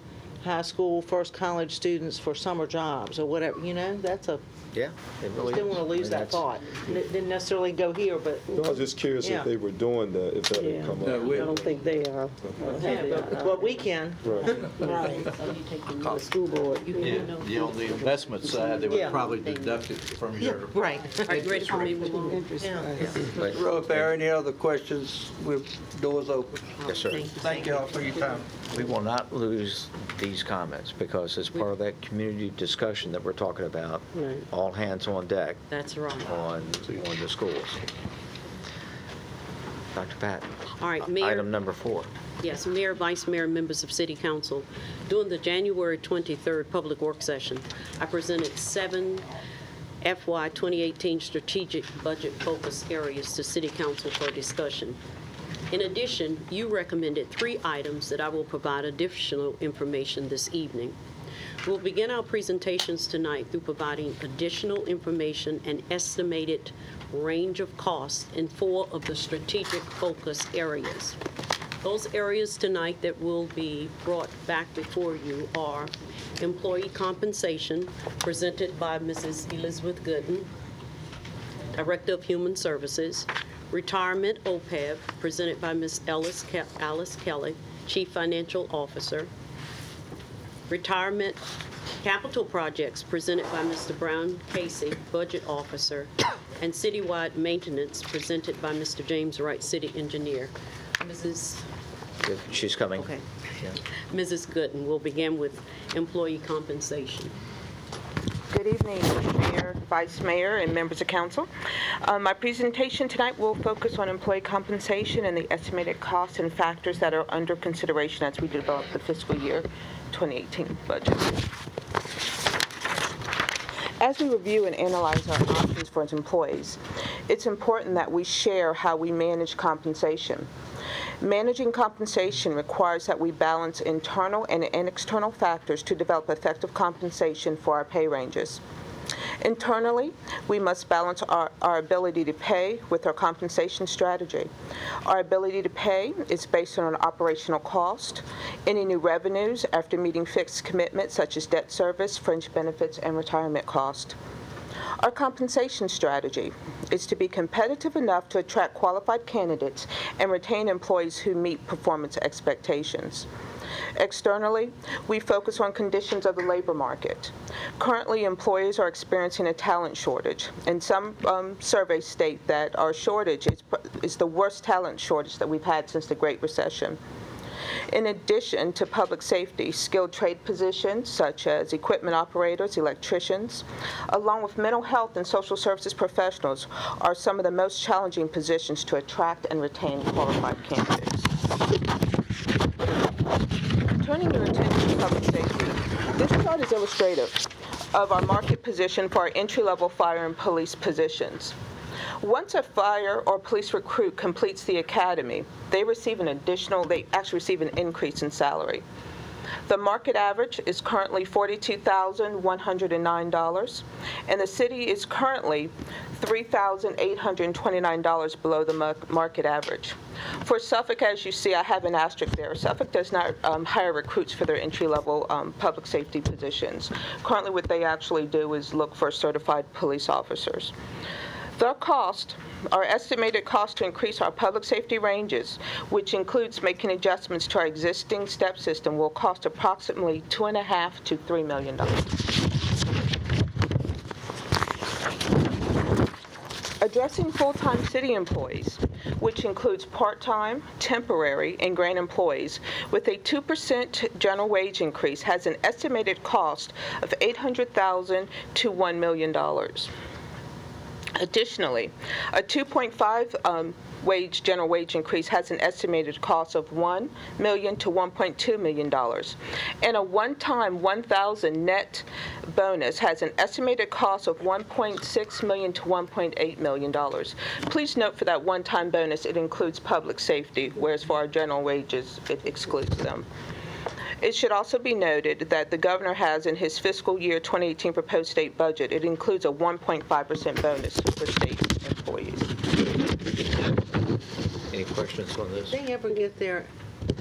high school, first college students for summer jobs or whatever, you know, that's a, Yeah, it really didn't want to lose that thought. N- Didn't necessarily go here, but, No, I was just curious Yeah. if they were doing that, if that Yeah. had come No, up. we- I don't think they uh, are. but uh, but we can. Right. Right. The school board. Yeah, yeah, on the investment side, they would Yeah. probably deduct it from your Right. All right, ready for me to move on? Interest Yeah, rate. yeah. Mr. Rowe, if there are any other questions, we're, doors open. Yes, sir. Thank you. Thank y'all for your time. We will not lose these comments because as part of that community discussion that we're talking about, Right. all hands on deck That's right. on, on the schools. Dr. Patton. All right, Mayor. Item number four. Yes, Mayor, Vice Mayor, members of City Council. During the January 23rd Public Work Session, I presented seven FY 2018 strategic budget focus areas to City Council for discussion. In addition, you recommended three items that I will provide additional information this evening. We'll begin our presentations tonight through providing additional information and estimated range of costs in four of the strategic focus areas. Those areas tonight that will be brought back before you are employee compensation presented by Mrs. Elizabeth Gooden, Director of Human Services, retirement OPEB presented by Ms. Ellis Ke- Alice Kelly, Chief Financial Officer, retirement capital projects presented by Mr. Brown Casey, Budget Officer, and citywide maintenance presented by Mr. James Wright, City Engineer. Mrs. She's coming. Okay. Yeah. Mrs. Gooden we'll begin with employee compensation. Good evening, Mayor, Vice Mayor, and members of council. Uh, My presentation tonight will focus on employee compensation and the estimated costs and factors that are under consideration as we develop the fiscal year 2018 budget. As we review and analyze our options for employees, it's important that we share how we manage compensation. Managing compensation requires that we balance internal and external factors to develop effective compensation for our pay ranges. Internally, we must balance our, our ability to pay with our compensation strategy. Our ability to pay is based on operational cost, any new revenues after meeting fixed commitments such as debt service, fringe benefits, and retirement cost. Our compensation strategy is to be competitive enough to attract qualified candidates and retain employees who meet performance expectations. Externally, we focus on conditions of the labor market. Currently, employers are experiencing a talent shortage, and some um, surveys state that our shortage is, is the worst talent shortage that we've had since the Great Recession. In addition to public safety, skilled trade positions such as equipment operators, electricians, along with mental health and social services professionals are some of the most challenging positions to attract and retain qualified candidates. Turning your attention to public safety, this chart is illustrative of our market position for our entry-level fire and police positions. Once a fire or police recruit completes the academy, they receive an additional, they actually receive an increase in salary. The market average is currently $42,109, and the city is currently $3,829 below the market average. For Suffolk, as you see, I have an asterisk there. Suffolk does not um, hire recruits for their entry-level um, public safety positions. Currently, what they actually do is look for certified police officers. The cost, our estimated cost to increase our public safety ranges, which includes making adjustments to our existing step system, will cost approximately two and a half to three million dollars. Addressing full-time city employees, which includes part-time, temporary, and grant employees, with a 2% general wage increase has an estimated cost of 800,000 to $1 million. Additionally, a 2.5 um, wage, general wage increase has an estimated cost of 1 million to $1.2 million. And a one-time 1,000 net bonus has an estimated cost of 1.6 million to $1.8 million. Please note for that one-time bonus, it includes public safety, whereas for our general wages, it excludes them. It should also be noted that the governor has in his fiscal year 2018 proposed state budget, it includes a 1.5% bonus for state employees. Any questions on this? Did they ever get their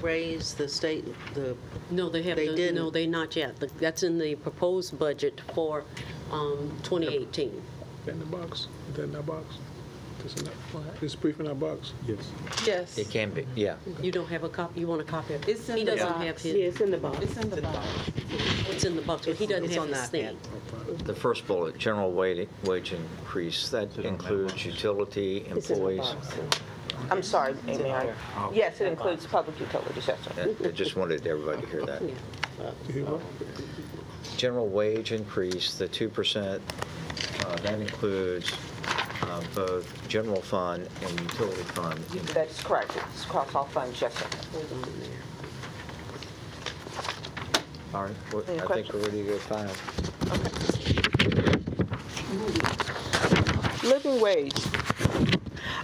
raise, the state, the, No, they have, They no- didn't. no, they not yet. The- That's in the proposed budget for um, 2018. in the box? In that box? This in that, this brief in our box? Yes. Yes. It can be, yeah. You don't have a copy, you want a copy of it? It's in He the doesn't box. have Yeah, his, it's in the box. It's in the box. it's in the box, but he doesn't It's have on his that thing. The first bullet, general wage wage increase, that includes utility It's in the employees. box. I'm sorry, Amy. I- Yes, it includes public utilities, yes, sir. I I just wanted everybody to hear that. Yeah. General wage increase, the 2%, uh, that includes uh, both general fund and utility fund. That's correct. It's across all funds, yes, sir. All right, well, Any I think we're ready to go five. Living wage.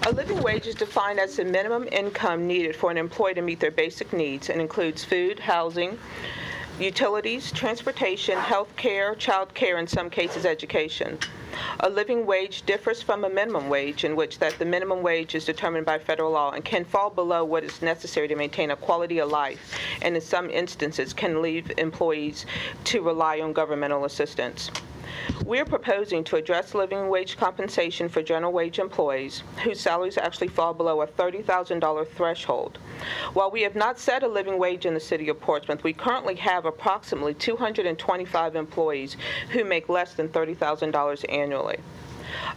A living wage is defined as the minimum income needed for an employee to meet their basic needs and includes food, housing, utilities, transportation, health care, child care, in some cases, education. A living wage differs from a minimum wage in which that the minimum wage is determined by federal law and can fall below what is necessary to maintain a quality of life, and in some instances can leave employees to rely on governmental assistance. We are proposing to address living wage compensation for general wage employees whose salaries actually fall below a $30,000 threshold. While we have not set a living wage in the city of Portsmouth, we currently have approximately 225 employees who make less than $30,000 annually.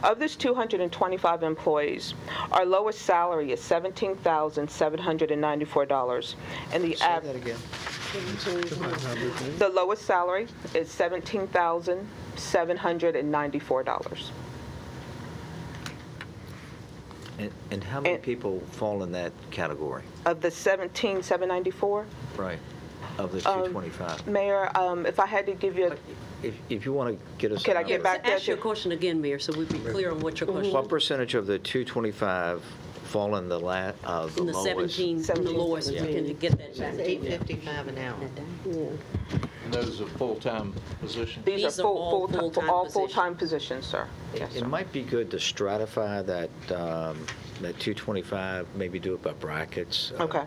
Of this 225 employees, our lowest salary is $17,794, and the av- the lowest salary is $17,794. And- And how many And- people fall in that category? Of the 17,794, Right. Of the Um, 225? Mayor, um, if I had to give you, a- If if you want to get us. Can I a get number. back there Ask your question again, Mayor, so we be clear on what your question What is. percentage of the 225 fall in the la, uh, the In the lowest? 17, in the 17. lowest, we can get that back. It's eight fifty-five an hour. And those are full-time positions? these are These are full, all full, full-time all positions. full-time positions, sir. Yes, It sir. might be good to stratify that, um, that 225, maybe do it by brackets. uh, Okay.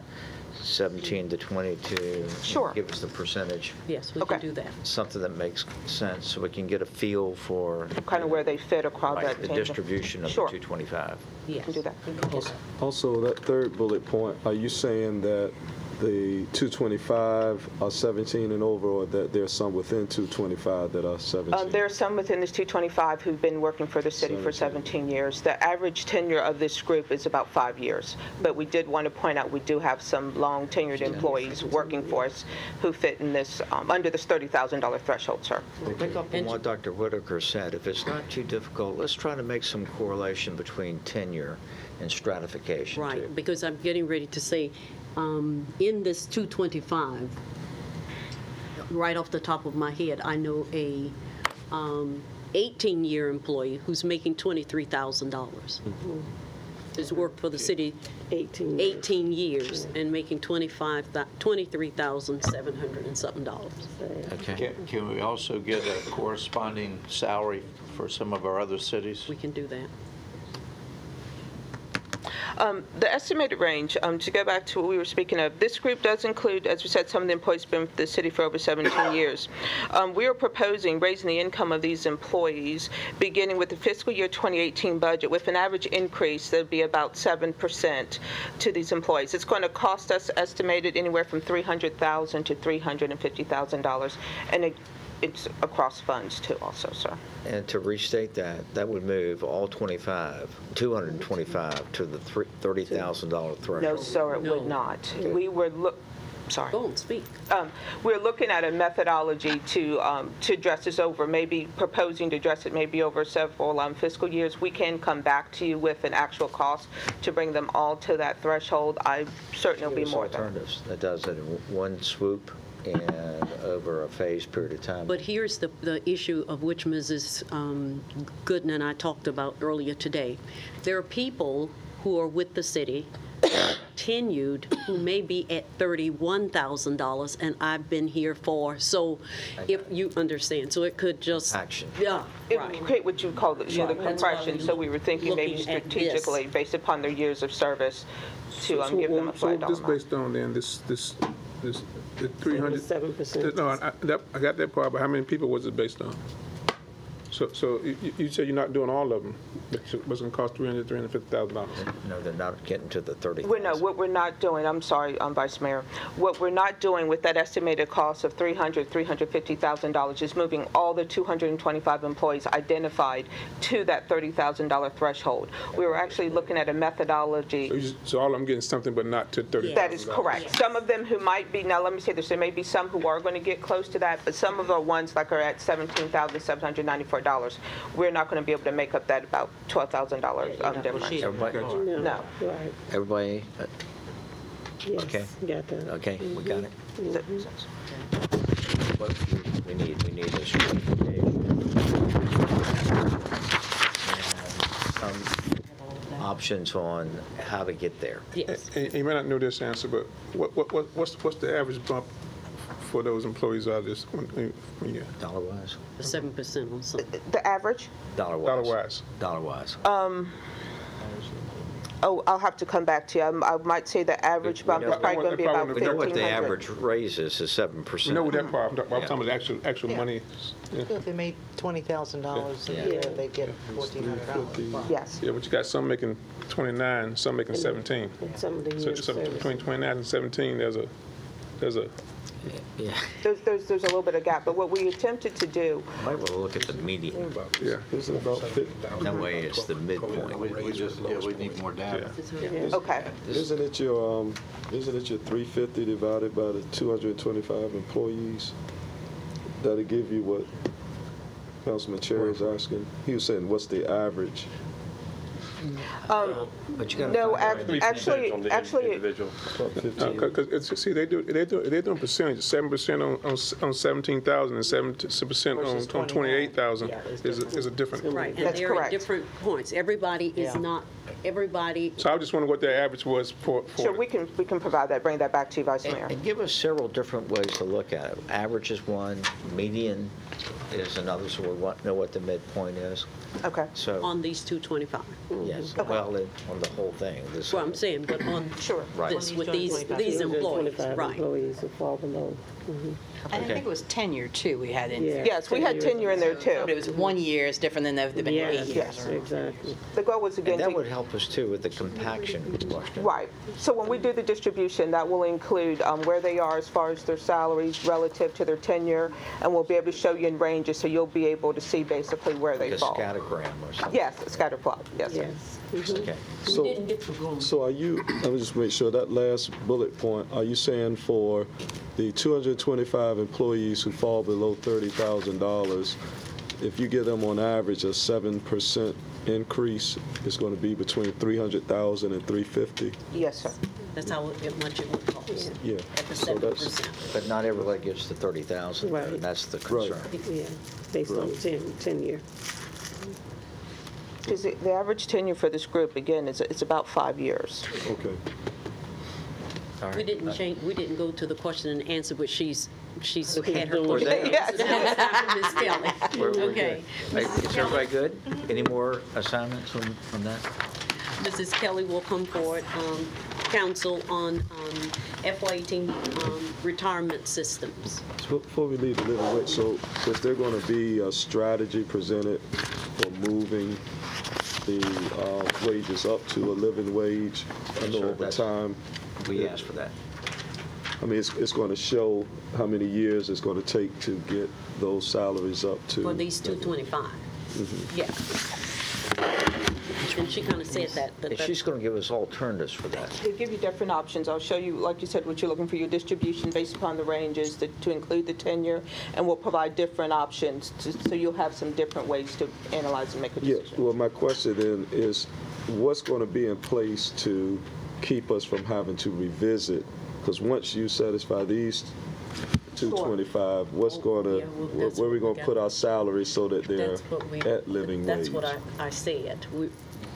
17 to 22. Sure. Give us the percentage, Yes, we can Okay. do that. something that makes sense, so we can get a feel for Kind of where they fit across right, that the table. distribution of the Sure. 225. Yes. Can do that. Also, that third bullet point, are you saying that the 225 are 17 and over, or that there's some within 225 that are 17? Um, There are some within this 225 who've been working for the city for 17 years. The average tenure of this group is about five years. But we did want to point out, we do have some long tenured employees working for us who fit in this, um, under this $30,000 threshold, sir. Pick up on what Dr. Whitaker said. If it's not too difficult, let's try to make some correlation between tenure and stratification, too. Right, because I'm getting ready to say, um, in this 225, right off the top of my head, I know a 18-year employee who's making $23,000. Has worked for the city 18. 18 years and making 25, thou- 23,700 and something dollars. Okay. Can can we also get a corresponding salary for some of our other cities? We can do that. Um, The estimated range, um, to go back to what we were speaking of, this group does include, as we said, some of the employees have been with the city for over 17 years. Um, We are proposing raising the income of these employees, beginning with the fiscal year 2018 budget, with an average increase that'd be about 7% to these employees. It's going to cost us estimated anywhere from 300,000 to $350,000, and it's across funds too also, sir. And to restate that, that would move all 25, 225 to the $30,000 threshold. No, sir, it would No. not. We were, look, sorry. Go and speak. Um, We're looking at a methodology to, um, to address this over, maybe proposing to address it maybe over several um, fiscal years. We can come back to you with an actual cost to bring them all to that threshold. I certainly will be There's more than. alternatives that does it in one swoop and over a phased period of time. But here's the, the issue of which Mrs. um, Gooden and I talked about earlier today. There are people who are with the city, tenured, who may be at $31,000, and I've been here for, so if you understand, so it could just. Action. Yeah, It right. would create what you call the, you know, the Right. That's why compression, so we were thinking maybe looking at this. strategically, based upon their years of service, to um, So, give them a so flat dollar this based on then, this, this, this, the 300? 7%. No, I, that- I got that part, but how many people was it based on? So, so you, you- you said you're not doing all of them, but it was gonna cost 300, 350,000 dollars. No, they're not getting to the 30,000. Well, no, what we're not doing, I'm sorry, um, Vice Mayor, what we're not doing with that estimated cost of $300,000, $350,000 is moving all the 225 employees identified to that $30,000 threshold. We were actually looking at a methodology So just, so all I'm getting something, but not to 30,000? That is correct. Some of them who might be, now let me say this, there may be some who are going to get close to that, but some of the ones like are at $17,794. We're not going to be able to make up that about $12,000 um, difference. Everybody, No, No. right, everybody, uh, yes, Okay. got that. okay, we got it? Mm-hmm. What we need, we need a stratification. And some options on how to get there. Yes. And you may not know this answer, but what, what, what- what's, what's the average bump for those employees are this one, eh, one year? Dollar wise? The 7% on some. The average? Dollar wise? Dollar wise. Dollar wise. Oh, I'll have to come back to you. I'm- I might say the average We bump know- is probably going to be about We know what the average raise is, is 7%. We know what that part, I'm talking I'm talking about the actual, actual Yeah. money. Yeah. If they made $20,000 a Yeah. year, they get $1,400. Yes. Yeah, but you got some making 29, some making 17. And some of the So years so service. between 29 and 17, there's a, there's a, Yeah. There's, there's, there's a little bit of gap, but what we attempted to do, Might want to look at the median. yeah. Isn't it about fifty? That way it's the midpoint. We just, yeah, we need more data. Yeah. okay. Isn't it your, um, isn't it your three fifty divided by the two hundred and twenty-five employees? That'll give you what Councilman Cherry is asking. He was saying, what's the average? Mm. Um, but you got to No, find out. ac- actually, actually, About fifteen. Because see, they do, they do, they're doing percentage, seven percent on, on s- on seventeen thousand and seven percent on, Versus on twenty-eight thousand Yeah, it's is, a- is a different. Right, and That's they're at correct. different points. Everybody is Yeah. not, everybody, So I just wonder what their average was for, sure, for, we can, we can provide that, bring that back to you, Vice And Mayor. and give us several different ways to look at it. Average is one, median is another, so we want, know what the midpoint is. Okay, So, on these 225. yes, mm-hmm. well, it- on the whole thing. this- Well, I'm saying, but on sure. Right. this, with these, these employees, 225 right. employees who fall below. And I Okay. think it was tenure, too, we had in Yeah. there. Yes, we had tenure in there too. But too. it was one year is different than they've been eight Yes, years. or- exactly. The goal was again And that to would help us too with the compaction question. Right. So when we do the distribution, that will include um, where they are as far as their salaries relative to their tenure, and we'll be able to show you in ranges, so you'll be able to see basically where they Like a fall. scattergram or something. Yes, a scatter plot, yes. sir. Yes. Okay. Mm-hmm. So, mm-hmm. so are you, let me just make sure, that last bullet point, are you saying for the 225 employees who fall below $30,000, if you give them on average a 7% increase, it's going to be between 300,000 and 350? Yes, sir. That's how it- much it would cost. Yeah. At the So that's- 7%. But not everybody gets the 30,000, Right. and that's the concern. Right. concern. Yeah, based on 10, 10 year. Because the the average tenure for this group, again, is it's about five years. Okay. All We didn't change, we didn't go to the question and answer, but she's, she's had her Was question. that- So now it's time for Ms. Kelly. We're- we're Okay. good. Is everybody good? Any more assignments on, on that? Mrs. Kelly will come forward, um, counsel on um, FY18 um, retirement systems. So Before we leave the living wage, so is there going to be a strategy presented for moving the uh, wages up to a living wage? I Yes, know sir, over time, We asked for that. I mean, it's, it's going to show how many years it's going to take to get those salaries up to. For these 225. Mm-hmm. Yeah. And she kind of said that, that And she's going to give us alternatives for that. They give you different options. I'll show you, like you said, what you're looking for, your distribution based upon the ranges to to include the tenure, and we'll provide different options, to- so you'll have some different ways to analyze and make a Yeah, decision. well, my question then is, what's going to be in place to keep us from having to revisit? Because once you satisfy these 225, what's going to, Yeah, well, where that's where we what we going to put our salaries so that they're That's what we. at living wage? That's what I, I said. We-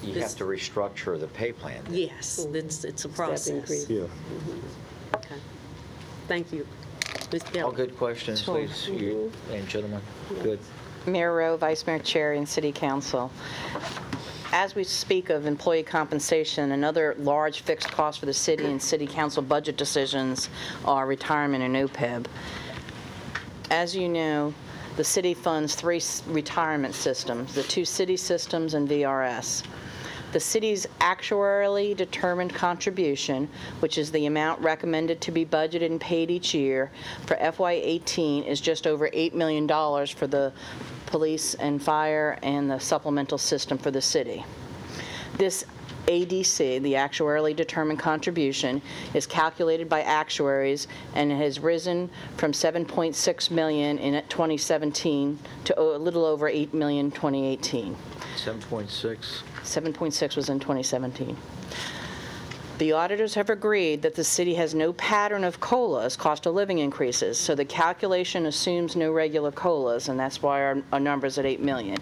You this- have to restructure the pay plan. then. Yes, it's, it's a process. increase. Yeah. Okay. Thank you. Ms. Kelly. All good questions, ladies you- and gentlemen? Good. Mayor Rowe, Vice Mayor Cherry, and City Council. As we speak of employee compensation, another large fixed cost for the city and city council budget decisions are retirement and OPEB. As you know, the city funds three s- retirement systems, the two city systems and VRS. The city's actuarially determined contribution, which is the amount recommended to be budgeted and paid each year for FY18, is just over $8 million for the police and fire and the supplemental system for the city. This ADC, the actuarially determined contribution, is calculated by actuaries and has risen from 7.6 million in 2017 to a little over 8 million in 2018. 7.6. 7.6 was in 2017. The auditors have agreed that the city has no pattern of COLAs, cost of living increases, so the calculation assumes no regular COLAs, and that's why our, our number's at 8 million.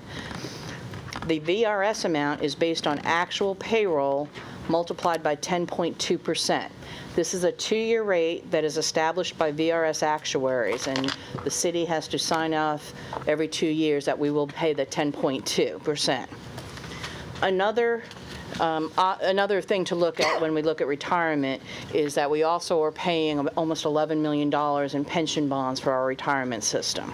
The VRS amount is based on actual payroll multiplied by 10.2%. This is a two-year rate that is established by VRS actuaries, and the city has to sign off every two years that we will pay the 10.2%. Another, um, uh, another thing to look at when we look at retirement is that we also are paying almost $11 million in pension bonds for our retirement system.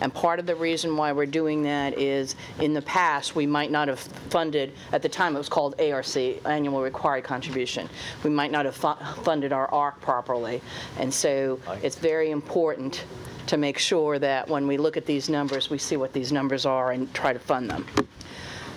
And part of the reason why we're doing that is, in the past, we might not have funded, at the time it was called ARC, Annual Required Contribution. We might not have fu- funded our ARC properly. And so it's very important to make sure that when we look at these numbers, we see what these numbers are and try to fund them.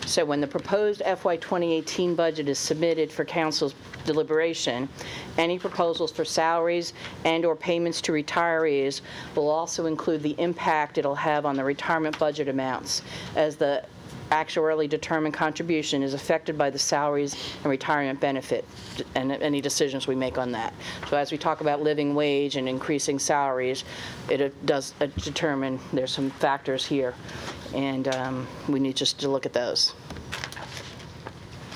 So when the proposed FY 2018 budget is submitted for council's deliberation, any proposals for salaries and/or payments to retirees will also include the impact it'll have on the retirement budget amounts, as the actuarially determined contribution is affected by the salaries and retirement benefit and any decisions we make on that. So as we talk about living wage and increasing salaries, it does determine, there's some factors here, and um, we need just to look at those.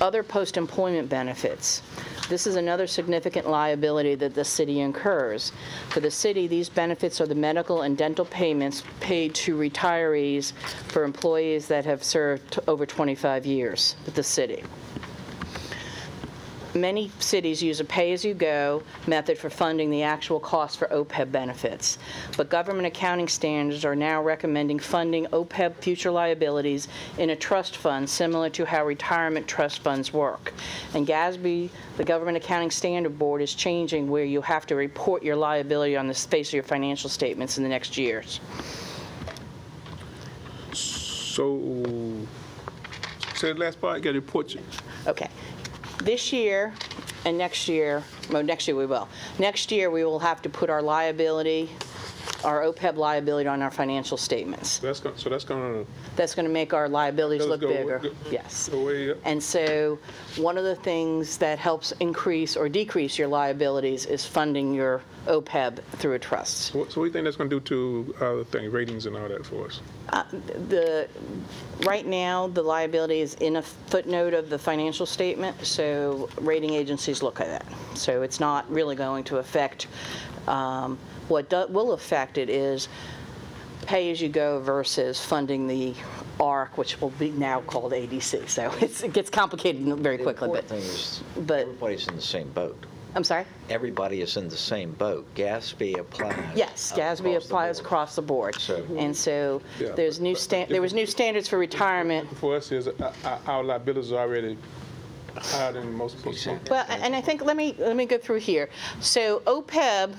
Other post-employment benefits. This is another significant liability that the city incurs. For the city, these benefits are the medical and dental payments paid to retirees for employees that have served over 25 years with the city. Many cities use a pay-as-you-go method for funding the actual cost for OPEB benefits, but government accounting standards are now recommending funding OPEB future liabilities in a trust fund similar to how retirement trust funds work. And GASB, the Government Accounting Standard Board, is changing where you have to report your liability on the face of your financial statements in the next years. So, say the last part, you got to report you. Okay. This year and next year, well, next year we will. Next year, we will have to put our liability, our OPEB liability on our financial statements. So that's, going. so that's going That's going to make our liabilities look go- bigger. go- Yes. go way up. And so, one of the things that helps increase or decrease your liabilities is funding your OPEB through a trust. So what so what do you think that's going to do to other things, ratings and all that for us? The, right now, the liability is in a footnote of the financial statement, so rating agencies look at that. So it's not really going to affect, um, what do- will affect it is pay-as-you-go versus funding the ARC, which will be now called ADC. So it's- it gets complicated very The quickly, but, important thing is, but- everybody's in the same boat. I'm sorry? Everybody is in the same boat. GASB applies. Yes, across GASB the applies board. across the board. So- And so Yeah. there's new, stan- there was new standards for retirement. For us is, uh, uh, our liabilities are already higher than most people. Well, and I think, let me, let me go through here. So OPEB,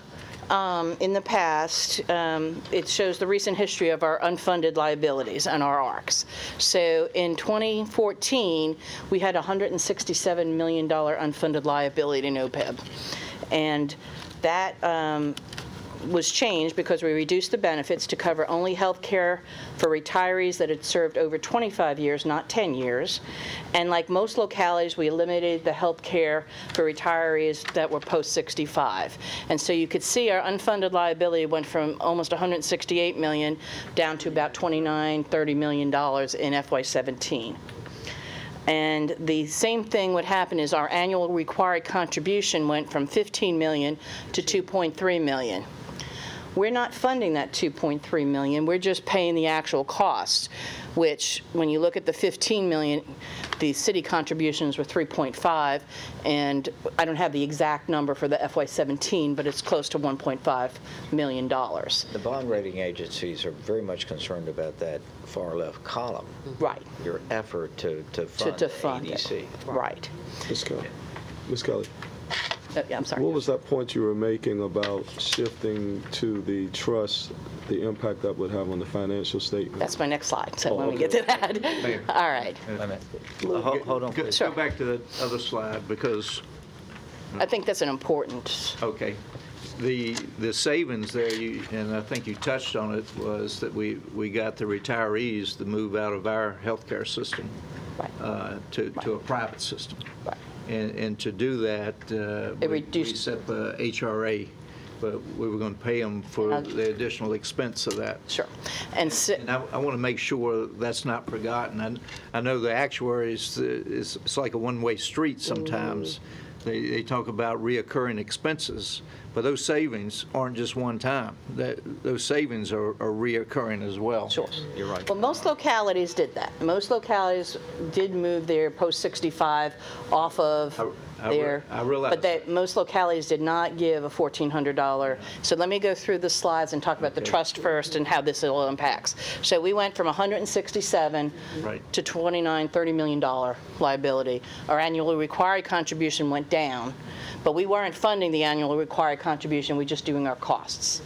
um, in the past, um, it shows the recent history of our unfunded liabilities and our ARCs. So in 2014, we had $167 million unfunded liability in OPEB. And that um, was changed because we reduced the benefits to cover only health care for retirees that had served over 25 years, not 10 years. And like most localities, we eliminated the health care for retirees that were post-65. And so you could see our unfunded liability went from almost 168 million down to about 29, 30 million dollars in FY17. And the same thing would happen is our annual required contribution went from 15 million to 2.3 million. We're not funding that 2.3 million, we're just paying the actual costs, which, when you look at the 15 million, the city contributions were 3.5, and I don't have the exact number for the FY17, but it's close to 1.5 million dollars. The bond rating agencies are very much concerned about that far left column, Right, your effort to, to to, fund to fund it. Right. Ms. Kelly? Ms. Kelly? Uh, yeah, I'm sorry. What was that point you were making about shifting to the trust, the impact that would have on the financial statement? That's my next slide, so Oh, let me get to that. All right. Wait a minute. Uh, ho- Hold on, Go please. go back to the other slide, because, I think that's an important, okay, the, the savings there, you, and I think you touched on it, was that we, we got the retirees to move out of our healthcare system Right. uh, to, to a private system. Right. And, and to do that, uh, It we we reduced- set the HRA but we were going to pay them for the additional expense of that. Sure. And so, And I, I want to make sure that's not forgotten. And I know the actuaries, uh, is, it's like a one-way street sometimes. They, they talk about reoccurring expenses, but those savings aren't just one time. That, those savings are, are reoccurring as well. Sure. You're right. Well, most localities did that. Most localities did move their post-65 off of I- I re- I realize But they, most localities did not give a $1,400. So let me go through the slides and talk about the trust first and how this all impacts. So we went from 167 Right. to 29, $30 million liability. Our annually required contribution went down, but we weren't funding the annually required contribution, we're just doing our costs.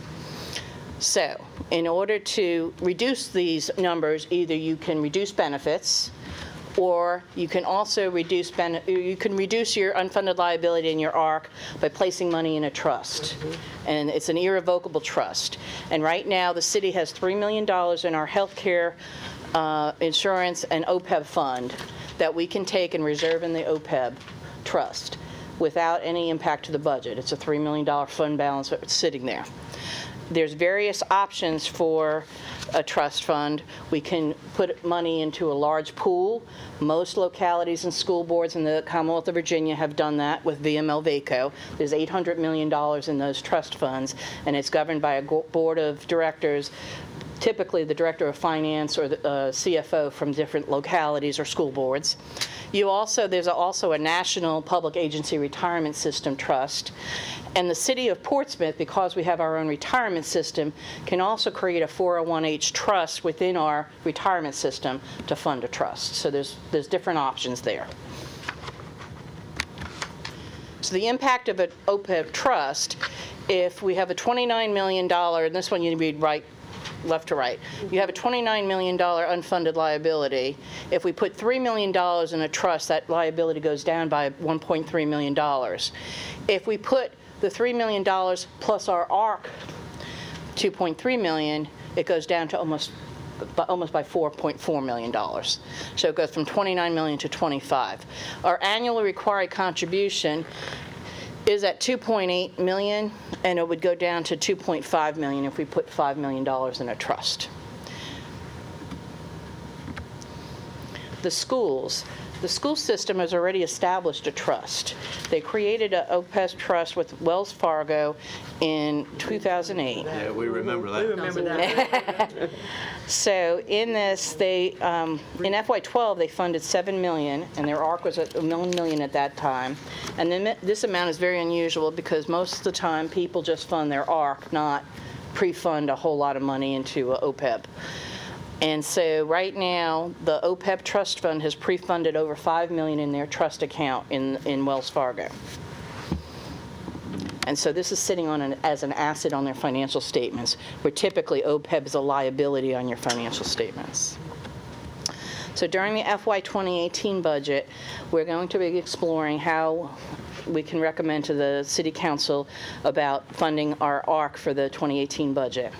So, in order to reduce these numbers, either you can reduce benefits, or you can also reduce, you can reduce your unfunded liability in your ARC by placing money in a trust. And it's an irrevocable trust. And right now, the city has $3 million in our healthcare uh, insurance and OPEB fund that we can take and reserve in the OPEB trust without any impact to the budget. It's a $3 million fund balance that's sitting there there's various options for a trust fund. We can put money into a large pool. Most localities and school boards in the Commonwealth of Virginia have done that with VML VACO. There's $800 million in those trust funds, and it's governed by a board of directors typically the director of finance or the uh, CFO from different localities or school boards. You also, there's also a national public agency retirement system trust. And the city of Portsmouth, because we have our own retirement system, can also create a 401H trust within our retirement system to fund a trust. So there's, there's different options there. So the impact of an OPEB trust, if we have a $29 million, and this one you read right, left to right, you have a $29 million unfunded liability. If we put $3 million in a trust, that liability goes down by $1.3 million. If we put the $3 million plus our ARC 2.3 million, it goes down to almost, by- almost by 4.4 million dollars. So it goes from 29 million to 25. Our annually required contribution is at 2.8 million, and it would go down to 2.5 million if we put $5 million in a trust. The schools, the school system has already established a trust. They created a OPEB trust with Wells Fargo in 2008. Yeah, we remember that. We remember that. So in this, they, um, in FY12, they funded 7 million, and their ARC was a million million at that time. And then this amount is very unusual because most of the time, people just fund their ARC, not pre-fund a whole lot of money into a OPEB. And so right now, the OPEB trust fund has pre-funded over 5 million in their trust account in, in Wells Fargo. And so this is sitting on an, as an asset on their financial statements, where typically OPEB is a liability on your financial statements. So during the FY 2018 budget, we're going to be exploring how we can recommend to the city council about funding our ARC for the 2018 budget.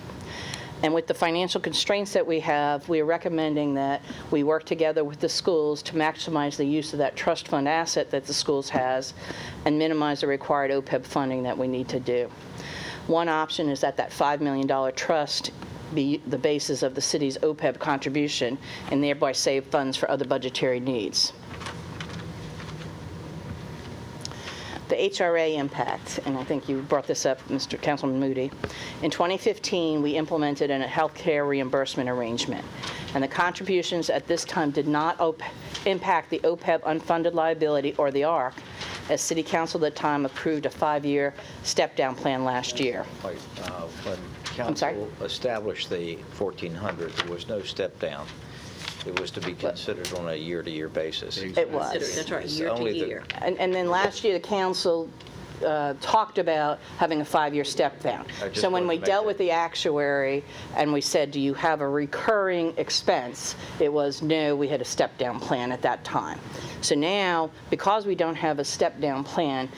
And with the financial constraints that we have, we are recommending that we work together with the schools to maximize the use of that trust fund asset that the schools has and minimize the required OPEB funding that we need to do. One option is that that $5 million trust be the basis of the city's OPEB contribution and thereby save funds for other budgetary needs. The HRA impact, and I think you brought this up, Mr. Councilman Moody. In 2015, we implemented a healthcare reimbursement arrangement, and the contributions at this time did not op- impact the OPEB unfunded liability or the ARC, as City Council at the time approved a five-year step-down plan last year. Wait, uh, When sorry? council established the 1,400, there was no step down. It was to be considered on a year-to-year basis. It was. That's right, It's year to only the- year. And, and then last year, the council uh, talked about having a five-year step down. So when we dealt that- with the actuary and we said, do you have a recurring expense? It was, no, we had a step-down plan at that time. So now, because we don't have a step-down plan,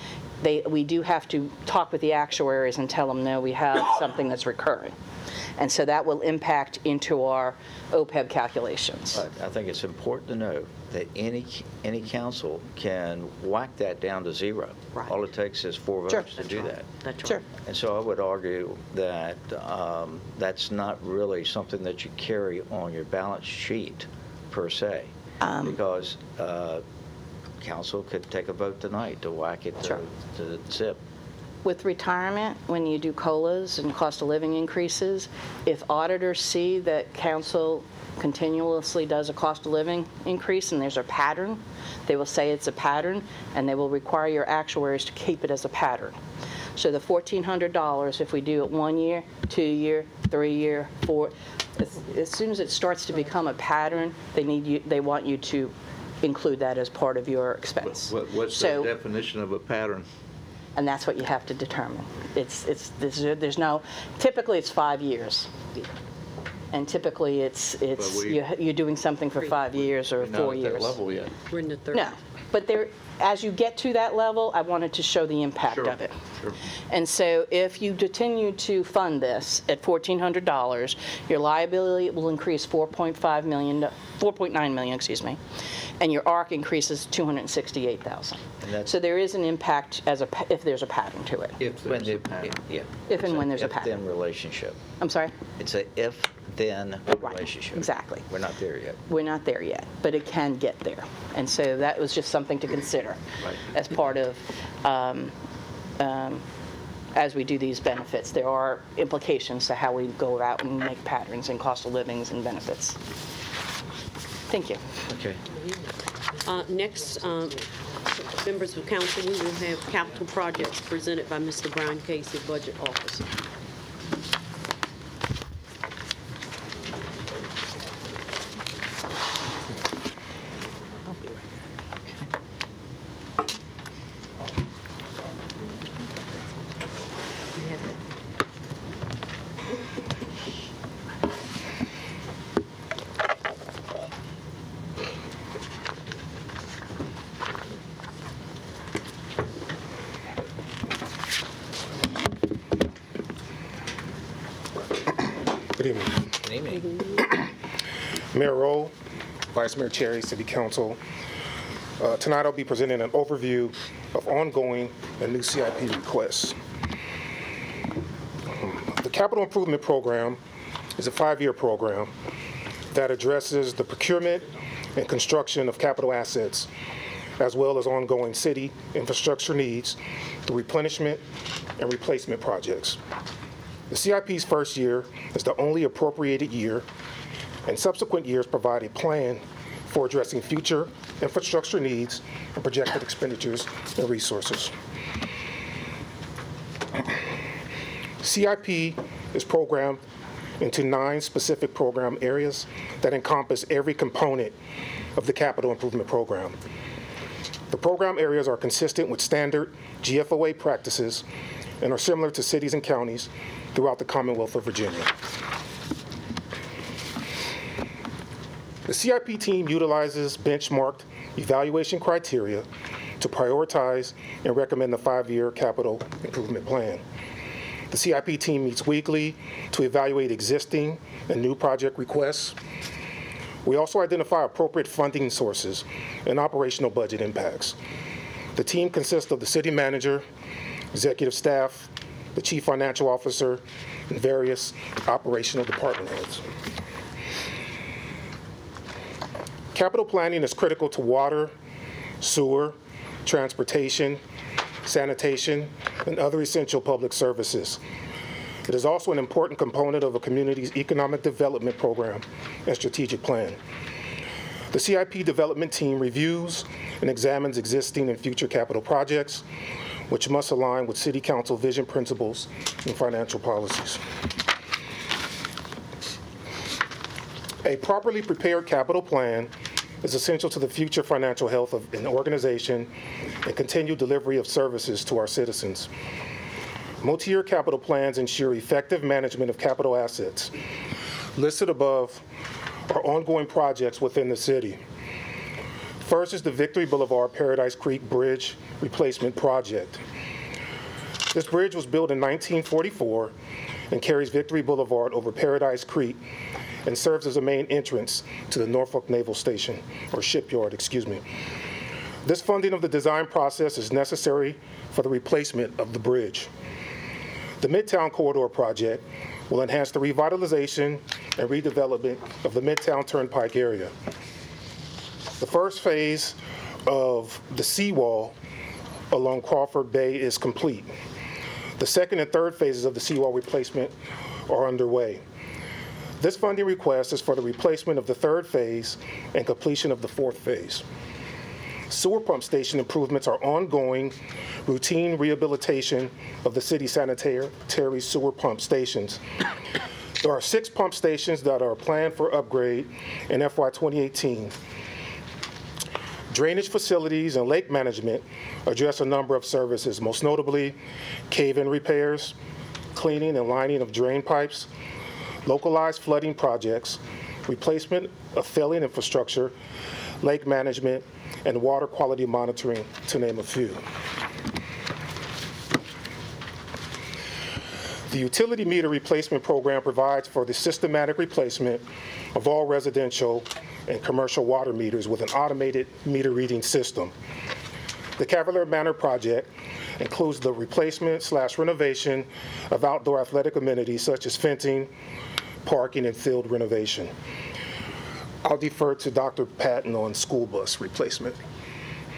they, we do have to talk with the actuaries and tell them, no, we have something that's recurring. And so that will impact into our OPEB calculations. I think it's important to know that any, any council can whack that down to zero. Right. All it takes is four Sure. votes to do that. That's Sure. right. And so I would argue that um, that's not really something that you carry on your balance sheet per se, Um, because uh, council could take a vote tonight to whack it to Sure. to zip. With retirement, when you do COLAs and cost of living increases, if auditors see that council continuously does a cost of living increase and there's a pattern, they will say it's a pattern, and they will require your actuaries to keep it as a pattern. So the $1,400, if we do it one year, two year, three year, four, as, as soon as it starts to become a pattern, they need you, they want you to include that as part of your expense. What- What's the definition of a pattern? And that's what you have to determine. It's, it's, there's, there's no, typically it's five years. And typically it's, it's, we- you're you're doing something for five years or four years. We're not four at years. that level yet. We're in the third. No, but there, as you get to that level, I wanted to show the impact Sure, of it. Sure. And so if you continue to fund this at $1,400, your liability will increase 4.5 million, 4.9 million, excuse me, and your ARC increases 268,000. So there is an impact as a, if there's a pattern to it. If When there's a the- pattern. Yeah. If and when there's a pattern. If-then relationship. I'm sorry? It's a if-then Right, relationship. exactly. We're not there yet. We're not there yet, but it can get there. And so that was just something to consider Right. as part of, um, um, as we do these benefits. There are implications to how we go out and make patterns in cost of livings and benefits. Thank you. Okay. Uh, Next, um, members of council, we will have capital projects presented by Mr. Brian Casey, Budget Officer. Good evening. Good evening. Mayor Rowe, Vice Cherry, City Council. Uh, Tonight I'll be presenting an overview of ongoing and new CIP requests. The Capital Improvement Program is a five-year program that addresses the procurement and construction of capital assets, as well as ongoing city infrastructure needs through replenishment and replacement projects. The CIP's first year is the only appropriated year, and subsequent years provide a plan for addressing future infrastructure needs and projected expenditures and resources. CIP is programmed into nine specific program areas that encompass every component of the capital improvement program. The program areas are consistent with standard GFOA practices and are similar to cities and counties throughout the Commonwealth of Virginia. The CIP team utilizes benchmarked evaluation criteria to prioritize and recommend the five-year capital improvement plan. The CIP team meets weekly to evaluate existing and new project requests. We also identify appropriate funding sources and operational budget impacts. The team consists of the city manager, executive staff, the chief financial officer, and various operational department heads. Capital planning is critical to water, sewer, transportation, sanitation, and other essential public services. It is also an important component of a community's economic development program and strategic plan. The CIP development team reviews and examines existing and future capital projects, which must align with City Council vision principles and financial policies. A properly prepared capital plan is essential to the future financial health of an organization and continued delivery of services to our citizens. Multi-year capital plans ensure effective management of capital assets. Listed above are ongoing projects within the city. First is the Victory Boulevard Paradise Creek Bridge Replacement Project. This bridge was built in 1944 and carries Victory Boulevard over Paradise Creek and serves as a main entrance to the Norfolk Naval Station, or shipyard, excuse me. This funding of the design process is necessary for the replacement of the bridge. The Midtown Corridor project will enhance the revitalization and redevelopment of the Midtown Turnpike area. The first phase of the seawall along Crawford Bay is complete. The second and third phases of the seawall replacement are underway. This funding request is for the replacement of the third phase and completion of the fourth phase. Sewer pump station improvements are ongoing routine rehabilitation of the city sanitary sewer pump stations. There are six pump stations that are planned for upgrade in FY 2018. Drainage facilities and lake management address a number of services, most notably cave-in repairs, cleaning and lining of drain pipes, localized flooding projects, replacement of failing infrastructure, lake management, and water quality monitoring, to name a few. The utility meter replacement program provides for the systematic replacement of all residential and commercial water meters with an automated meter reading system. The Cavalier Manor project includes the replacement slash renovation of outdoor athletic amenities such as fencing, parking, and field renovation. I'll defer to Dr. Patton on school bus replacement.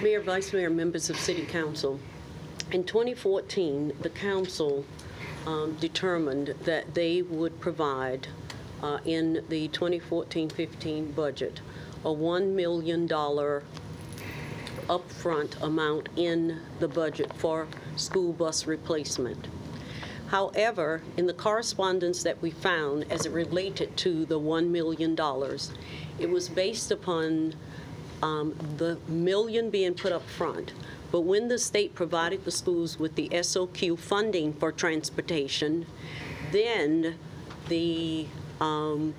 Mayor, Vice Mayor, members of City Council, in 2014, the council um, determined that they would provide uh, in the 2014-15 budget a $1 million upfront amount in the budget for school bus replacement. However, in the correspondence that we found as it related to the $1 million, it was based upon um, the million being put up front. But when the state provided the schools with the SOQ funding for transportation, then the um,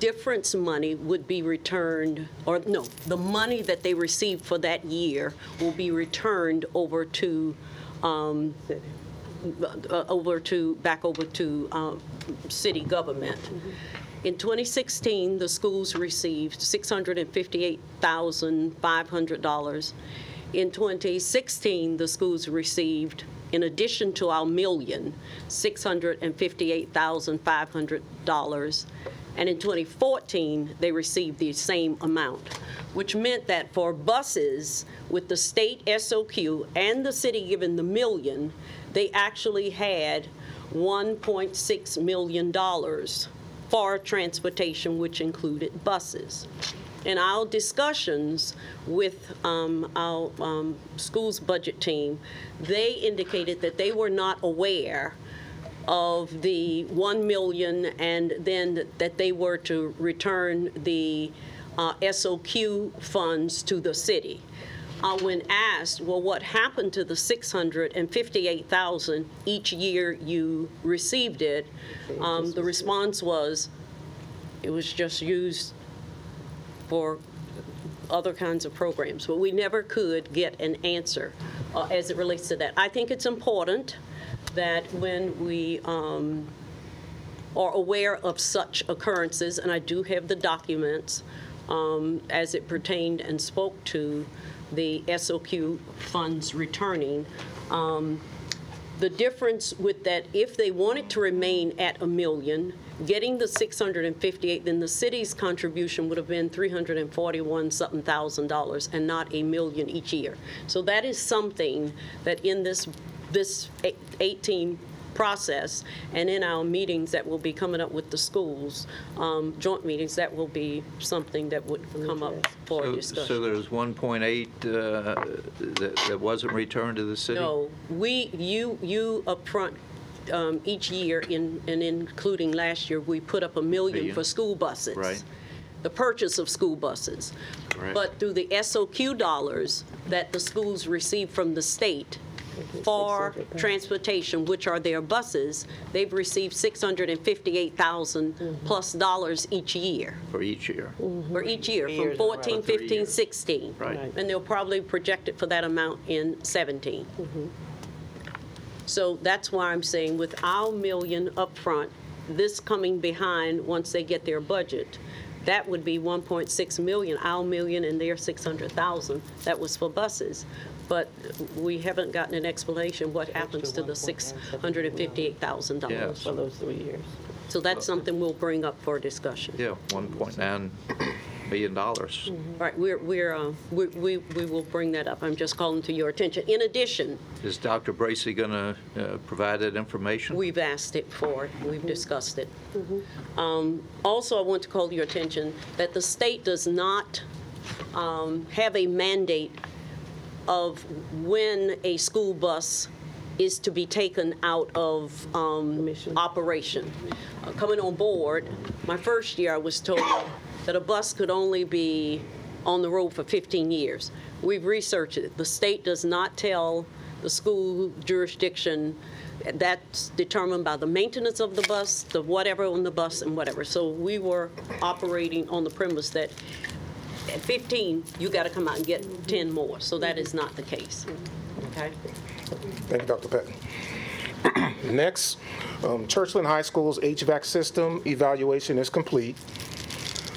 difference money would be returned, or no, the money that they received for that year will be returned over to, um, uh, over to, back over to uh, city government. In 2016, the schools received $658,500. In 2016, the schools received, in addition to our million, $658,500. And in 2014, they received the same amount, which meant that for buses with the state SOQ and the city given the million, they actually had $1.6 million for transportation, which included buses. In our discussions with um, our um, school's budget team, they indicated that they were not aware of the 1 million and then that they were to return the uh, SOQ funds to the city. Uh, when asked, well, what happened to the 658,000 each year you received it, um, the response was, it was just used for other kinds of programs. But we never could get an answer uh, as it relates to that. I think it's important that when we um, are aware of such occurrences, and I do have the documents um, as it pertained and spoke to the SOQ funds returning. Um, the difference with that, if they wanted to remain at a million, getting the 658, then the city's contribution would have been 341 something thousand dollars and not a million each year. So that is something that in this this 18 process and in our meetings that will be coming up with the schools, um, joint meetings, that will be something that would come up for So- discussion. So there's 1.8 uh, that that wasn't returned to the city? No, we, you, you upfront, um, each year, in, and including last year, we put up a million Million. for school buses. Right. The purchase of school buses. Right. But through the SOQ dollars that the schools receive from the state for transportation, which are their buses, they've received 658,000 plus dollars each year, For each year? for each year, from Years in 14, For three 15, years. 16. Right. And they'll probably project it for that amount in 17. So that's why I'm saying with our million upfront, this coming behind once they get their budget, that would be 1.6 million, our million and their 600,000. That was for buses. But we haven't gotten an explanation what happens to the $658,000. For those three years. So that's something we'll bring up for discussion. Yeah, $1.9 million. Right, we're, we're, uh, we, we we will bring that up. I'm just calling to your attention. In addition, Is Dr. Bracy going to provide that information? We've asked it for, it. we've discussed it. Um, Also, I want to call your attention that the state does not um, have a mandate of when a school bus is to be taken out of um, operation. Uh, Coming on board, my first year, I was told that a bus could only be on the road for 15 years. We've researched it. The state does not tell the school jurisdiction that's determined by the maintenance of the bus, the whatever on the bus and whatever. So we were operating on the premise that at 15, you got to come out and get 10 more. So that is not the case. Okay? Thank you, Dr. Patton. Next, um, Churchland High School's HVAC system evaluation is complete.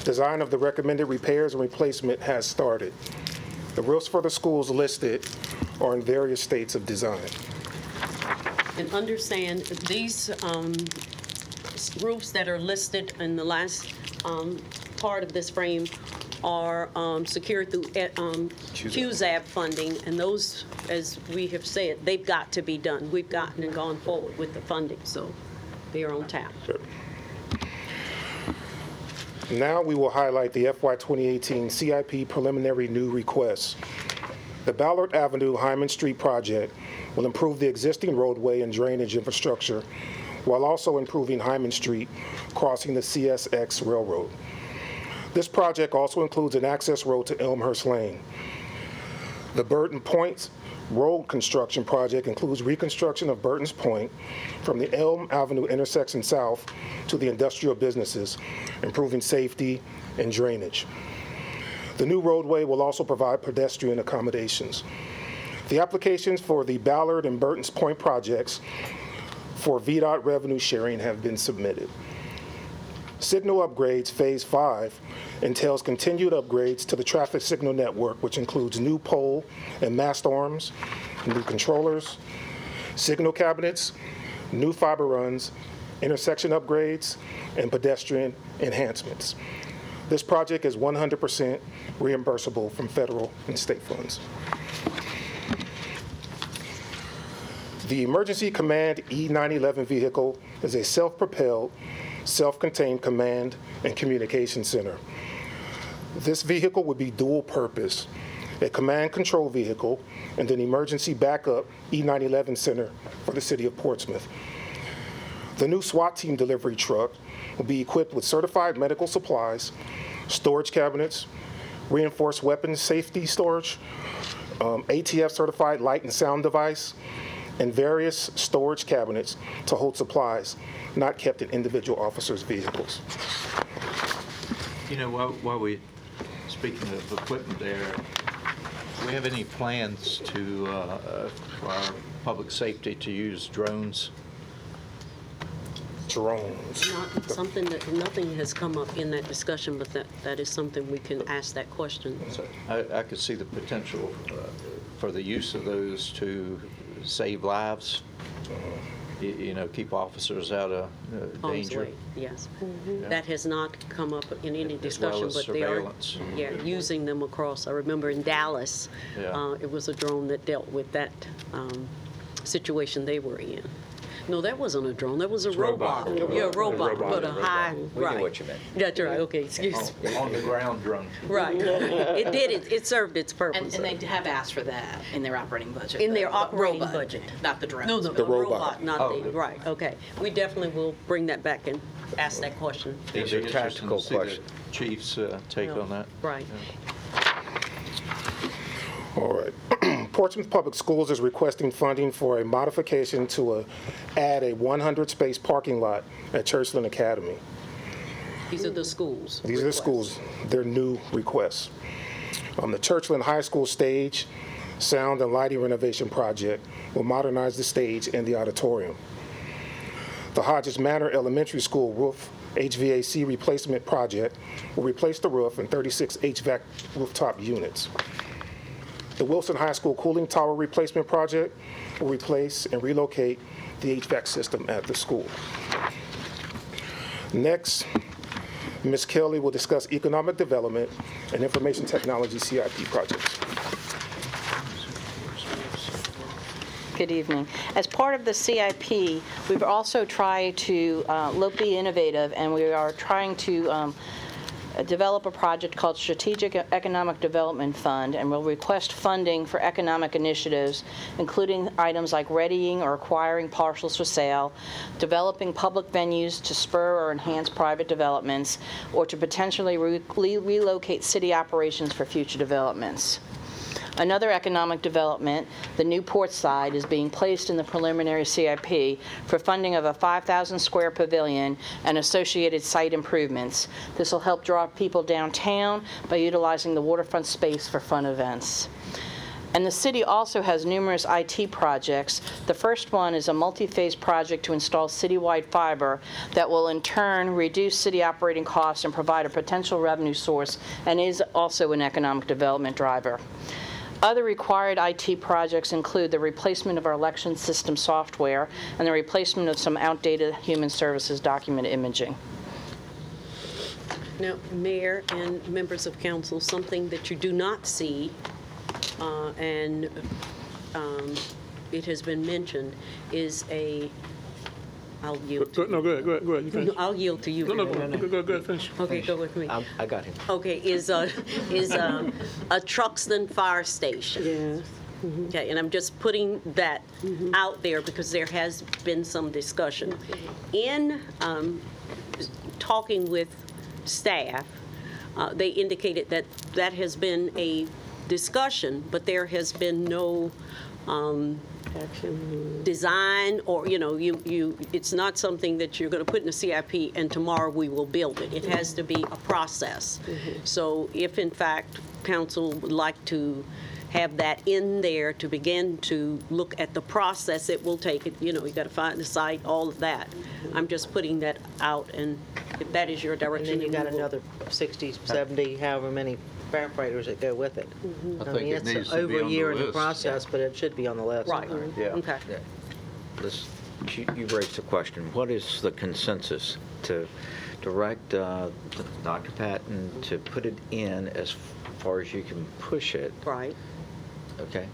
Design of the recommended repairs and replacement has started. The roofs for the schools listed are in various states of design. And understand, these um, roofs that are listed in the last um, part of this frame are um, secured through eh, um, QZAB funding, and those, as we have said, they've got to be done. We've gotten and gone forward with the funding, so they are on tap. Now we will highlight the FY 2018 CIP preliminary new requests. The Ballard Avenue Hyman Street project will improve the existing roadway and drainage infrastructure while also improving Hyman Street crossing the CSX Railroad. This project also includes an access road to Elmhurst Lane. The Burton Point Road construction project includes reconstruction of Burton's Point from the Elm Avenue intersection south to the industrial businesses, improving safety and drainage. The new roadway will also provide pedestrian accommodations. The applications for the Ballard and Burton's Point projects for VDOT revenue sharing have been submitted. Signal upgrades Phase 5 entails continued upgrades to the traffic signal network, which includes new pole and mast arms, new controllers, signal cabinets, new fiber runs, intersection upgrades, and pedestrian enhancements. This project is 100% reimbursable from federal and state funds. The Emergency Command E911 vehicle is a self-propelled, self-contained command and communication center. This vehicle would be dual purpose, a command control vehicle and an emergency backup E911 center for the city of Portsmouth. The new SWAT team delivery truck will be equipped with certified medical supplies, storage cabinets, reinforced weapons safety storage, um, ATF certified light and sound device, and various storage cabinets to hold supplies not kept in individual officers' vehicles. You know, while, while we, speaking of equipment there, do we have any plans to, uh, uh, for our public safety to use drones? Drones. Not something that, nothing has come up in that discussion, but that, that is something we can ask that question. I, I could see the potential uh, for the use of those to save lives, you, you know, keep officers out of uh, Harm's danger. way, yes. Yeah. That has not come up in any As well discussion, as but they are, surveillance. yeah, using them across. I remember in Dallas, Yeah. uh, it was a drone that dealt with that um, situation they were in. No, that wasn't a drone, that was a robot. robot. Yeah, a robot, Robot. but a high, We knew right. what you meant. That's right, okay, excuse me. On the ground drone. Right. It did, it, it served its purpose. and they have asked for that in their operating budget. In the- their operating robot, budget. Not the drone. No, the The the robot. robot, not Oh, the, the- right, okay. We definitely will bring that back and ask that question. These It'd are tactical to see the questions. Chief's uh, take Yeah. on that. Right. All right. Portsmouth Public Schools is requesting funding for a modification to a, add a 100-space parking lot at Churchland Academy. These are the schools. These are the schools, their new requests. On the Churchland High School stage, sound and lighting renovation project will modernize the stage and the auditorium. The Hodges Manor Elementary School roof HVAC replacement project will replace the roof and 36 HVAC rooftop units. The Wilson High School cooling tower replacement project will replace and relocate the HVAC system at the school. Next, Ms. Kelly will discuss economic development and information technology CIP projects. Good evening. As part of the CIP, we've also tried to uh, look be innovative, and we are trying to um, Uh, develop a project called Strategic Economic Development Fund, and we'll request funding for economic initiatives, including items like readying or acquiring parcels for sale, developing public venues to spur or enhance private developments, or to potentially re- relocate city operations for future developments. Another economic development, the new port side, is being placed in the preliminary CIP for funding of a 5,000 square pavilion and associated site improvements. This will help draw people downtown by utilizing the waterfront space for fun events. And the city also has numerous IT projects. The first one is a multi-phase project to install citywide fiber that will in turn reduce city operating costs and provide a potential revenue source and is also an economic development driver. Other required IT projects include the replacement of our election system software and the replacement of some outdated human services document imaging. Now, Mayor and members of council, something that you do not see, uh, and um, it has been mentioned, is a, I'll yield. Go- No, go ahead, go ahead, go ahead. You finish. I'll yield to you. No, no, Mayor. go, go, go, go ahead, finish. Okay, go with me. I'm- I got him. Okay, is a, is a, a Truxtun Fire Station. Yes. Okay, and I'm just putting that out there because there has been some discussion. In um, talking with staff, uh, they indicated that that has been a discussion, but there has been no um, design or, you know, you, you, it's not something that you're going to put in the CIP and tomorrow we will build it. It mm-hmm. has to be a process. Mm-hmm. So if in fact council would like to have that in there to begin to look at the process it will take, it. you know, you got to find the site, all of that. Mm-hmm. I'm just putting that out and if that is your direction. And then you got another 60, 70, however many firefighters that go with it. I I think mean, it needs it's to be over a year in the list. process, but it should be on the list. Right, Yeah. okay. Yeah. This, you you raised a question. What is the consensus to direct uh, Dr. Patton to put it in as far as you can push it? Right. Okay?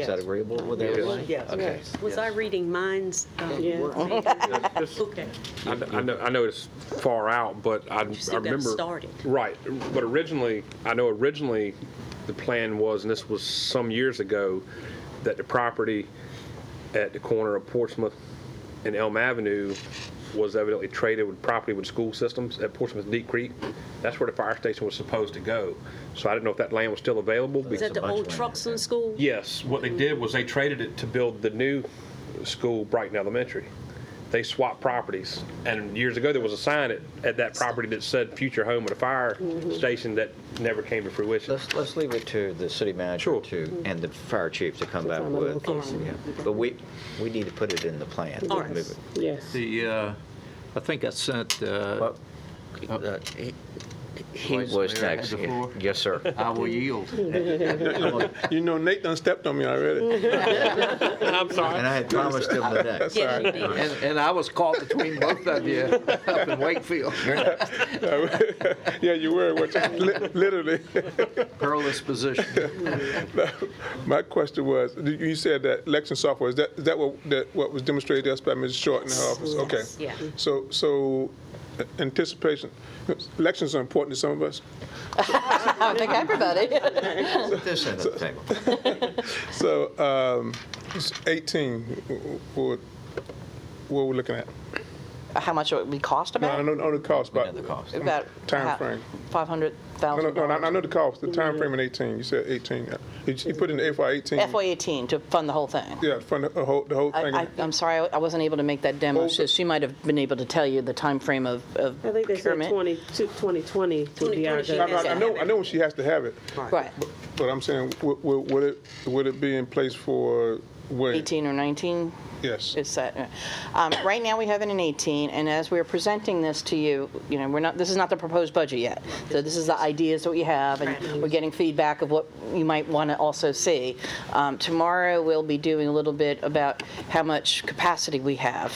Is that agreeable with everybody? Yes. Okay. Was I reading minds? um, Yeah. Just- Okay. I I know, I know it's far out, but I I You still got remember. started. Right, but originally, I know originally, the plan was, and this was some years ago, that the property at the corner of Portsmouth and Elm Avenue was evidently traded with property with school systems at Portsmouth Deep Creek. That's where the fire station was supposed to go. So I didn't know if that land was still available. Is that the old of land Truxtun School? Yes, what they did was they traded it to build the new school, Brighton Elementary. They swapped properties, and years ago, there was a sign at, at that property that said "Future Home of the Fire Station" that never came to fruition. Let's, let's leave it to the city manager Sure. to, and the fire chief to come back find a with. location. Yeah. But we, we need to put it in the plan. All right. Move it. Yes. The, uh, I think I sent, uh, Well, uh, he- He Vice was Mayor, I next. the floor. Yes, sir. I will yield. You know, Nate done stepped on me already. I'm sorry. And I had promised him the next. Yes, you did. And, and I was caught between both of you up in Wakefield. Yeah, you were, what you- li- literally. Perilous position. My question was, you- you said that election software, is that, is that what, that what was demonstrated to us by Ms. Short in her office? Okay. Yeah. So, so uh, anticipation, elections are important to some of us. I think everybody. Put this in the table. So, um, 18, wh- wh- what, what we're looking at? How much it would be cost No, I about? know, know the cost, but. the cost. About Time how- frame. $500,000. No, no, no, I know the cost, the time frame in 18, you said 18. You you put in the FY 18. FY '18 to fund the whole thing. Yeah, fund the whole, the whole I, thing. I- I'm sorry, I- I wasn't able to make that demo, so she might have been able to tell you the timeframe of of I think they said procurement. 20 to 2020 would be our 2020 she has to have it. Right. But I, deadline. I- I know, I know she has to have it, Right, but I'm saying, would, would would it, would it be in place for when? 18 or 19? Yes. Is that, um, right now, we have it in 18, and as we're presenting this to you, you know, we're not, this is not the proposed budget yet. So this is the ideas that we have, and we're getting feedback of what you might want to also see. Um, Tomorrow, we'll be doing a little bit about how much capacity we have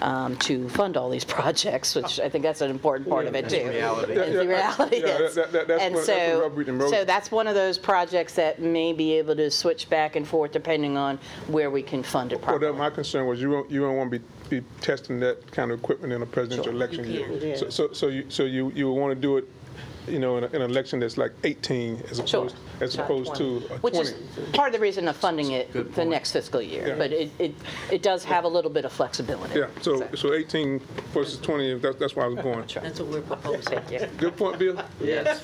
um, to fund all these projects, which I think that's an important part of it, too. reality. The Yeah, yeah, reality is. that- that- And so, rubber meets the road. so that's one of those projects that may be able to switch back and forth depending on where we can fund it Well, properly. that, my concern was you don't, you don't want to be, be testing that kind of equipment in a presidential election year. So, so, so you, so you, you would want to do it, you know, in, a- in an election that's like 18 as Sure. opposed, as opposed to a Which 20. is part of the reason of funding it the next fiscal year. Yeah. But it, it, it does have a little bit of flexibility. Yeah, so, so 18 versus 20, that's, that's where I was going. That's what we're proposing. yeah. Good point, Bill? Yes.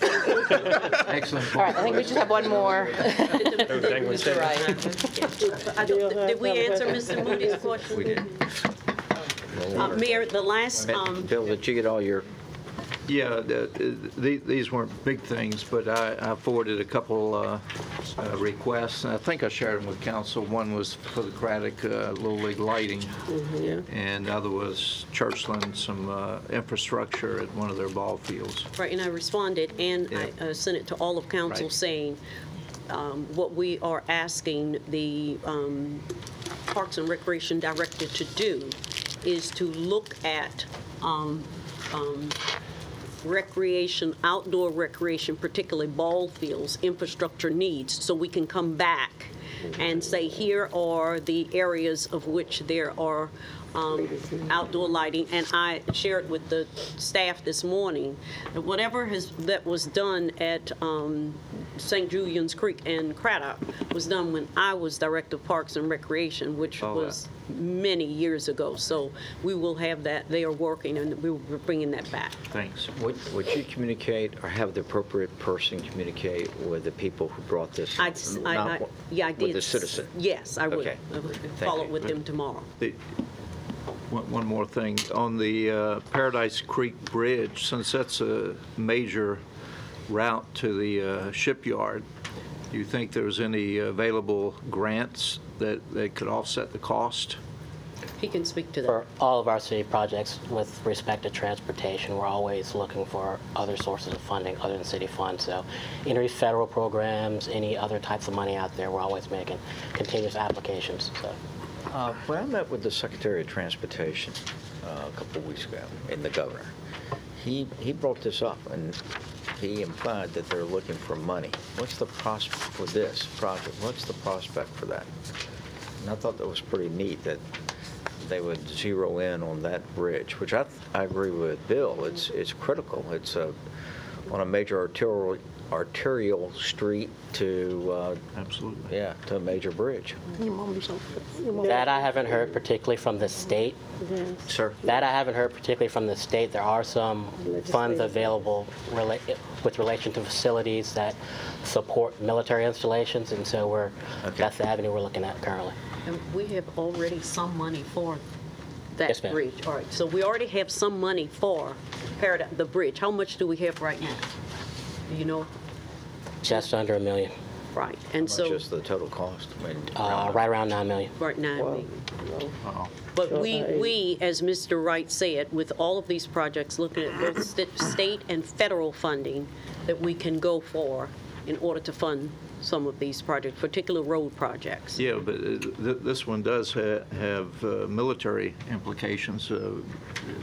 Excellent All right, I think we just have one more. Mr. Right. I don't- Did we answer Mr. Moody's question? We did. Uh, Mayor, the last, um, Bill, did you get all your, Yeah, the- the- these weren't big things, but I I forwarded a couple uh, uh, requests, and I think I shared them with council. One was for the Cradock uh, Little League lighting, and the other was Churchland, some uh, infrastructure at one of their ball fields. right, and I responded, and I Yeah. uh, sent it to all of council Right. saying um, what we are asking the um, Parks and Recreation Director to do is to look at um, um, recreation, outdoor recreation, particularly ball fields, infrastructure needs, so we can come back and say, here are the areas of which there are um, outdoor lighting. And I shared with the staff this morning, that whatever has, that was done at um, St. Juliens Creek and Cradock was done when I was Director of Parks and Recreation, which Oh, yeah. was many years ago. So we will have that, they are working, and we we're bringing that back. Thanks. would, would you communicate or have the appropriate person communicate with the people who brought this? I, I, I- yeah, I did. With the citizen? Yes, I would. Okay. I would Follow you. up with them tomorrow. The- One one more thing. On the uh, Paradise Creek Bridge, since that's a major route to the uh, shipyard, do you think there's any available grants that that could offset the cost? He can speak to that. For all of our city projects with respect to transportation, we're always looking for other sources of funding other than city funds. So any federal programs, any other types of money out there, we're always making continuous applications. So Uh, When I met with the Secretary of Transportation uh, a couple weeks ago, and the governor, he, he brought this up, and he implied that they're looking for money. What's the prospect for this project? What's the prospect for that? And I thought that was pretty neat, that they would zero in on that bridge, which I, I agree with Bill. It's, it's critical. It's a, on a major arterial, arterial street to, uh, Absolutely. yeah, to a major bridge. that I haven't heard particularly from the state. Sir? That I haven't heard particularly from the state. There are some funds available rela- with relation to facilities that support military installations, and so we're, that's the avenue we're looking at currently. And we have already some money for that Yes, ma'am. bridge. All right, so we already have some money for Paradise, the bridge. How much do we have right now? Do you know? Just under a million, Right, and Much so, Just the total cost? I mean, uh, right around 9 million. right now, Wow. Uh-oh. But Sure. we, we, as Mr. Wright said, with all of these projects, looking at both sta- state and federal funding that we can go for in order to fund some of these projects, particular road projects. Yeah, but uh, th- this one does ha- have uh, military implications. uh,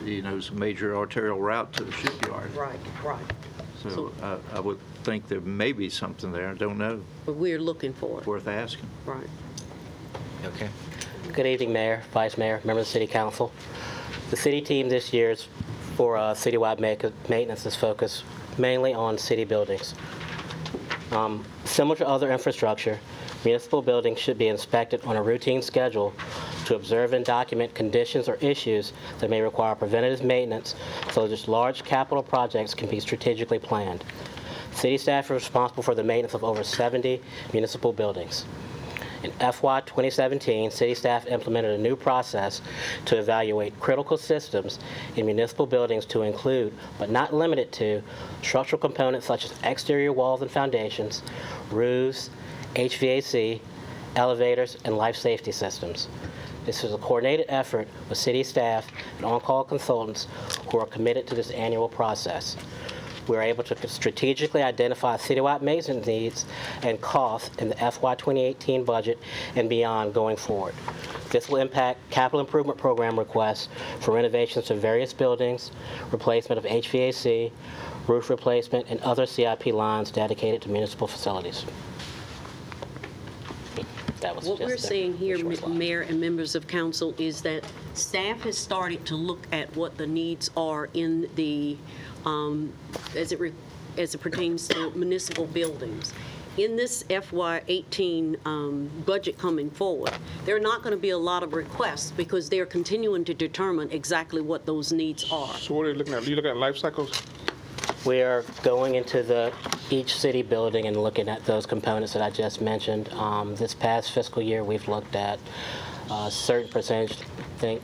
You know, it's a major arterial route to the shipyard. Right, right. So I I would think there may be something there. I don't know. But we're looking for it, Worth asking. right. Okay. Good evening, Mayor, Vice Mayor, members of the City Council. The city team this year's for uh, citywide ma- maintenance is focused mainly on city buildings. Um, Similar to other infrastructure, municipal buildings should be inspected on a routine schedule to observe and document conditions or issues that may require preventative maintenance so that large capital projects can be strategically planned. City staff are responsible for the maintenance of over 70 municipal buildings. In FY 2017, city staff implemented a new process to evaluate critical systems in municipal buildings to include, but not limited to, structural components such as exterior walls and foundations, roofs, HVAC, elevators, and life safety systems. This is a coordinated effort with city staff and on-call consultants who are committed to this annual process we are able to strategically identify citywide maintenance needs and costs in the FY 2018 budget and beyond going forward. This will impact capital improvement program requests for renovations to various buildings, replacement of HVAC, roof replacement, and other CIP lines dedicated to municipal facilities. That was What we're seeing here, short Ma- slide. Mayor and members of council, is that staff has started to look at what the needs are in the, um, as it, re- as it pertains to municipal buildings. In this FY '18 um, budget coming forward, there are not going to be a lot of requests because they're continuing to determine exactly what those needs are. So what are you looking at? You looking at life cycles? We are going into the, each city building and looking at those components that I just mentioned. Um, This past fiscal year, we've looked at a certain percentage, I think,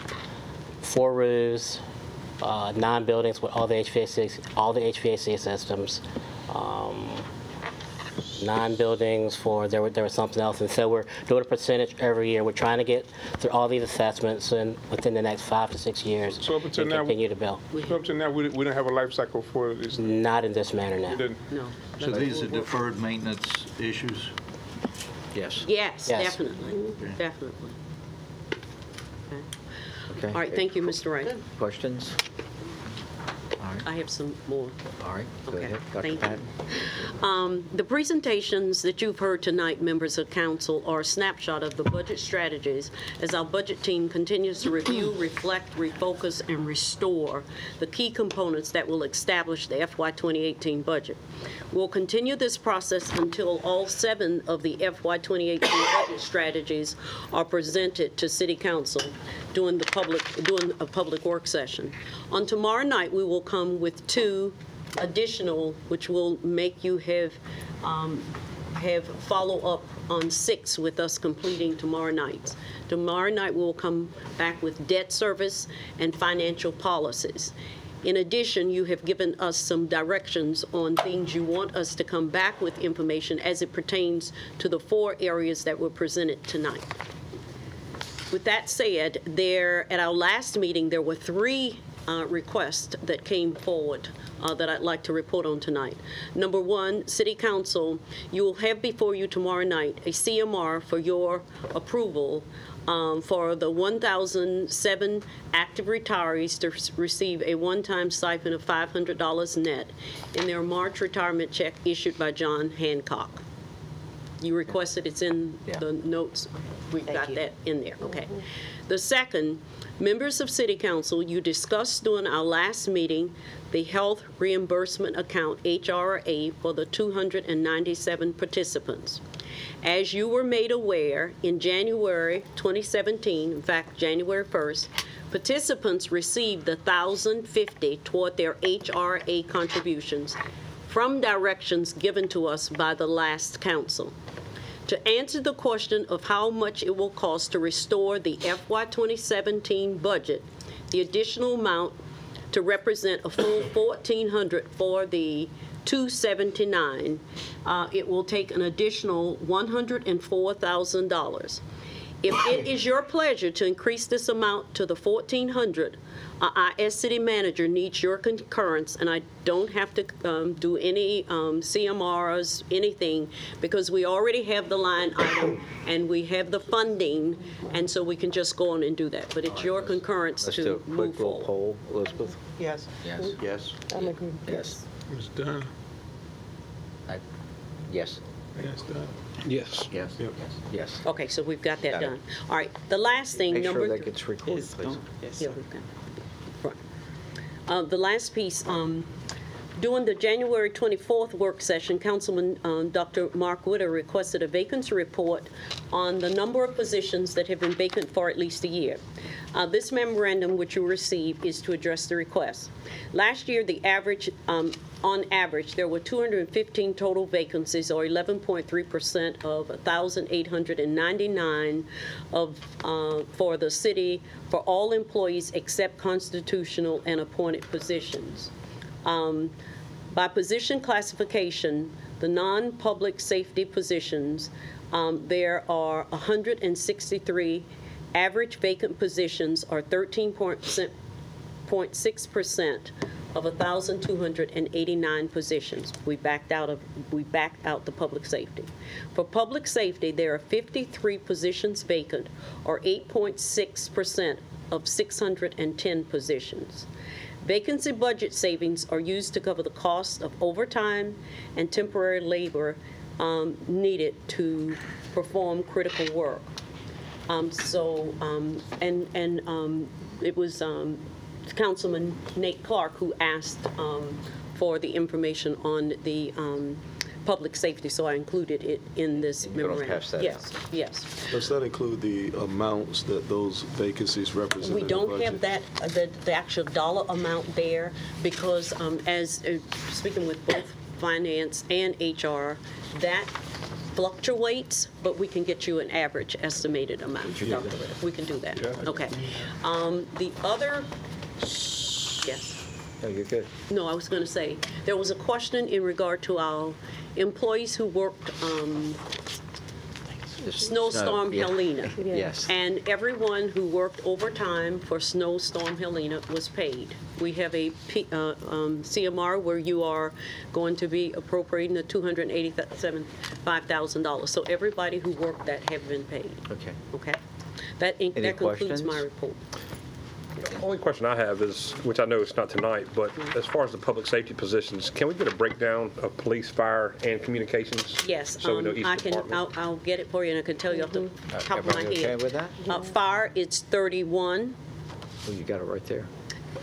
four roofs, uh, nine buildings with all the HVAC, all the HVAC systems, um, nine buildings for, there were, there was something else. And so we're doing a percentage every year. We're trying to get through all these assessments and within the next five to six years. So up until now- Continue to build. So up to now, we, we didn't have a life cycle for this. Not in this manner now. No. So these are deferred maintenance issues? Yes. Yes, Yes. definitely, definitely. Okay. Okay. All right, thank you, Mr. Wright. Questions? I have some more. All right, go Okay, ahead. Thank you. Um, The presentations that you've heard tonight, members of council, are a snapshot of the budget strategies as our budget team continues to review, reflect, refocus, and restore the key components that will establish the FY 2018 budget. We'll continue this process until all seven of the FY 2018 budget strategies are presented to City Council during the public, during a public work session. On tomorrow night, we will come with two additional, which will make you have, um, have follow-up on six with us completing tomorrow night. Tomorrow night, we'll come back with debt service and financial policies. In addition, you have given us some directions on things you want us to come back with information as it pertains to the four areas that were presented tonight. With that said, there, at our last meeting, there were three uh, requests that came forward uh, that I'd like to report on tonight. Number one, City Council, you will have before you tomorrow night a CMR for your approval um, for the 1,007 active retirees to receive a one-time stipend of $500 net in their March retirement check issued by John Hancock. You requested, it's in Yeah. the notes. We've Thank got you. that in there, okay. The second, members of City Council, you discussed during our last meeting the health reimbursement account, HRA, for the 297 participants. As you were made aware, in January 2017, in fact, January 1st, participants received the 1,050 toward their HRA contributions from directions given to us by the last council. To answer the question of how much it will cost to restore the FY 2017 budget, the additional amount to represent a full 1,400 for the 279, uh, it will take an additional $104,000. If it is your pleasure to increase this amount to the 1,400, uh, I, as city manager, needs your concurrence, and I don't have to um, do any um, CMRs, anything, because we already have the line item, and we have the funding, and so we can just go on and do that. But it's your concurrence Let's do to a quick move little forward. poll. Elizabeth? Yes. Yes. Yes. I'm agreeing. Yes. It's done. I- Yes. Yeah, it's done. Yes. Yes. Yes. Okay, so we've got that Got it. done. All right, the last thing, Make number. sure that gets recorded, please. Yeah, we've got. Right. Uh, The last piece, um, During the January 24th work session, Councilman um, Dr. Mark Witter requested a vacancy report on the number of positions that have been vacant for at least a year. Uh, This memorandum, which you received, is to address the request. Last year, the average, um, on average, there were 215 total vacancies, or 11.3% of 1,899 of, uh, for the city, for all employees except constitutional and appointed positions. Um, By position classification, the non-public safety positions, um, there are 163 average vacant positions, or 13.6% of 1,289 positions. We backed out of, we backed out the public safety. For public safety, there are 53 positions vacant, or 8.6% of 610 positions. Vacancy budget savings are used to cover the cost of overtime and temporary labor um, needed to perform critical work. Um, So, um, and, and um, it was um, Councilman Nate Clark who asked um, for the information on the um, public safety, so I included it in this You're gonna memorandum. pass that Yes, yes. Does that include the amounts that those vacancies represent We don't have that, uh, the, the actual dollar amount there, because um, as, uh, speaking with both finance and HR, that fluctuates, but we can get you an average estimated amount. Dr. Ritter. We can do that. Okay. Um, The other, yes. No, you're good. No, I was going to say, there was a question in regard to our employees who worked um, Snowstorm yeah. Helena. Yes. And everyone who worked overtime for Snowstorm Helena was paid. We have a P- uh, um, CMR where you are going to be appropriating the $285,000. So everybody who worked that have been paid, Okay. okay? That in- Any that concludes my report. The only question I have is, which I know it's not tonight, but as far as the public safety positions, can we get a breakdown of police, fire, and communications? Yes, So we know um, each I can, department? I'll, I'll get it for you, and I can tell you off the top of my Everybody head. okay with that? Uh, Fire, it's 31 Oh, you got it right there.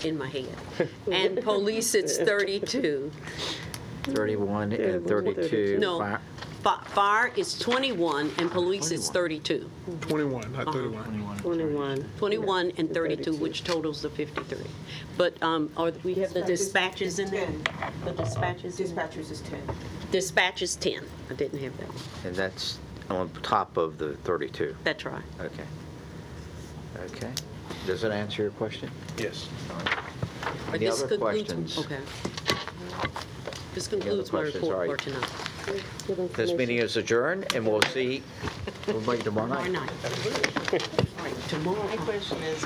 in my head. And police, it's 32. 31 and 32. No, Fire- fi- fire is 21, and police is 32. 21, not 31. 21. 21 and 32, which totals the 53. But um, are, we have the dispatches in there? The dispatches? Dispatchers is 10. Dispatch is 10. I didn't have that. And that's on top of the 32. That's right. Okay. Okay. Does that answer your question? Yes. Or Any this other concludes- questions? Okay. This concludes my questions? report All for tonight. This meeting is adjourned, and we'll see everybody tomorrow Tomorrow night. night. All right, Tomorrow. My question is,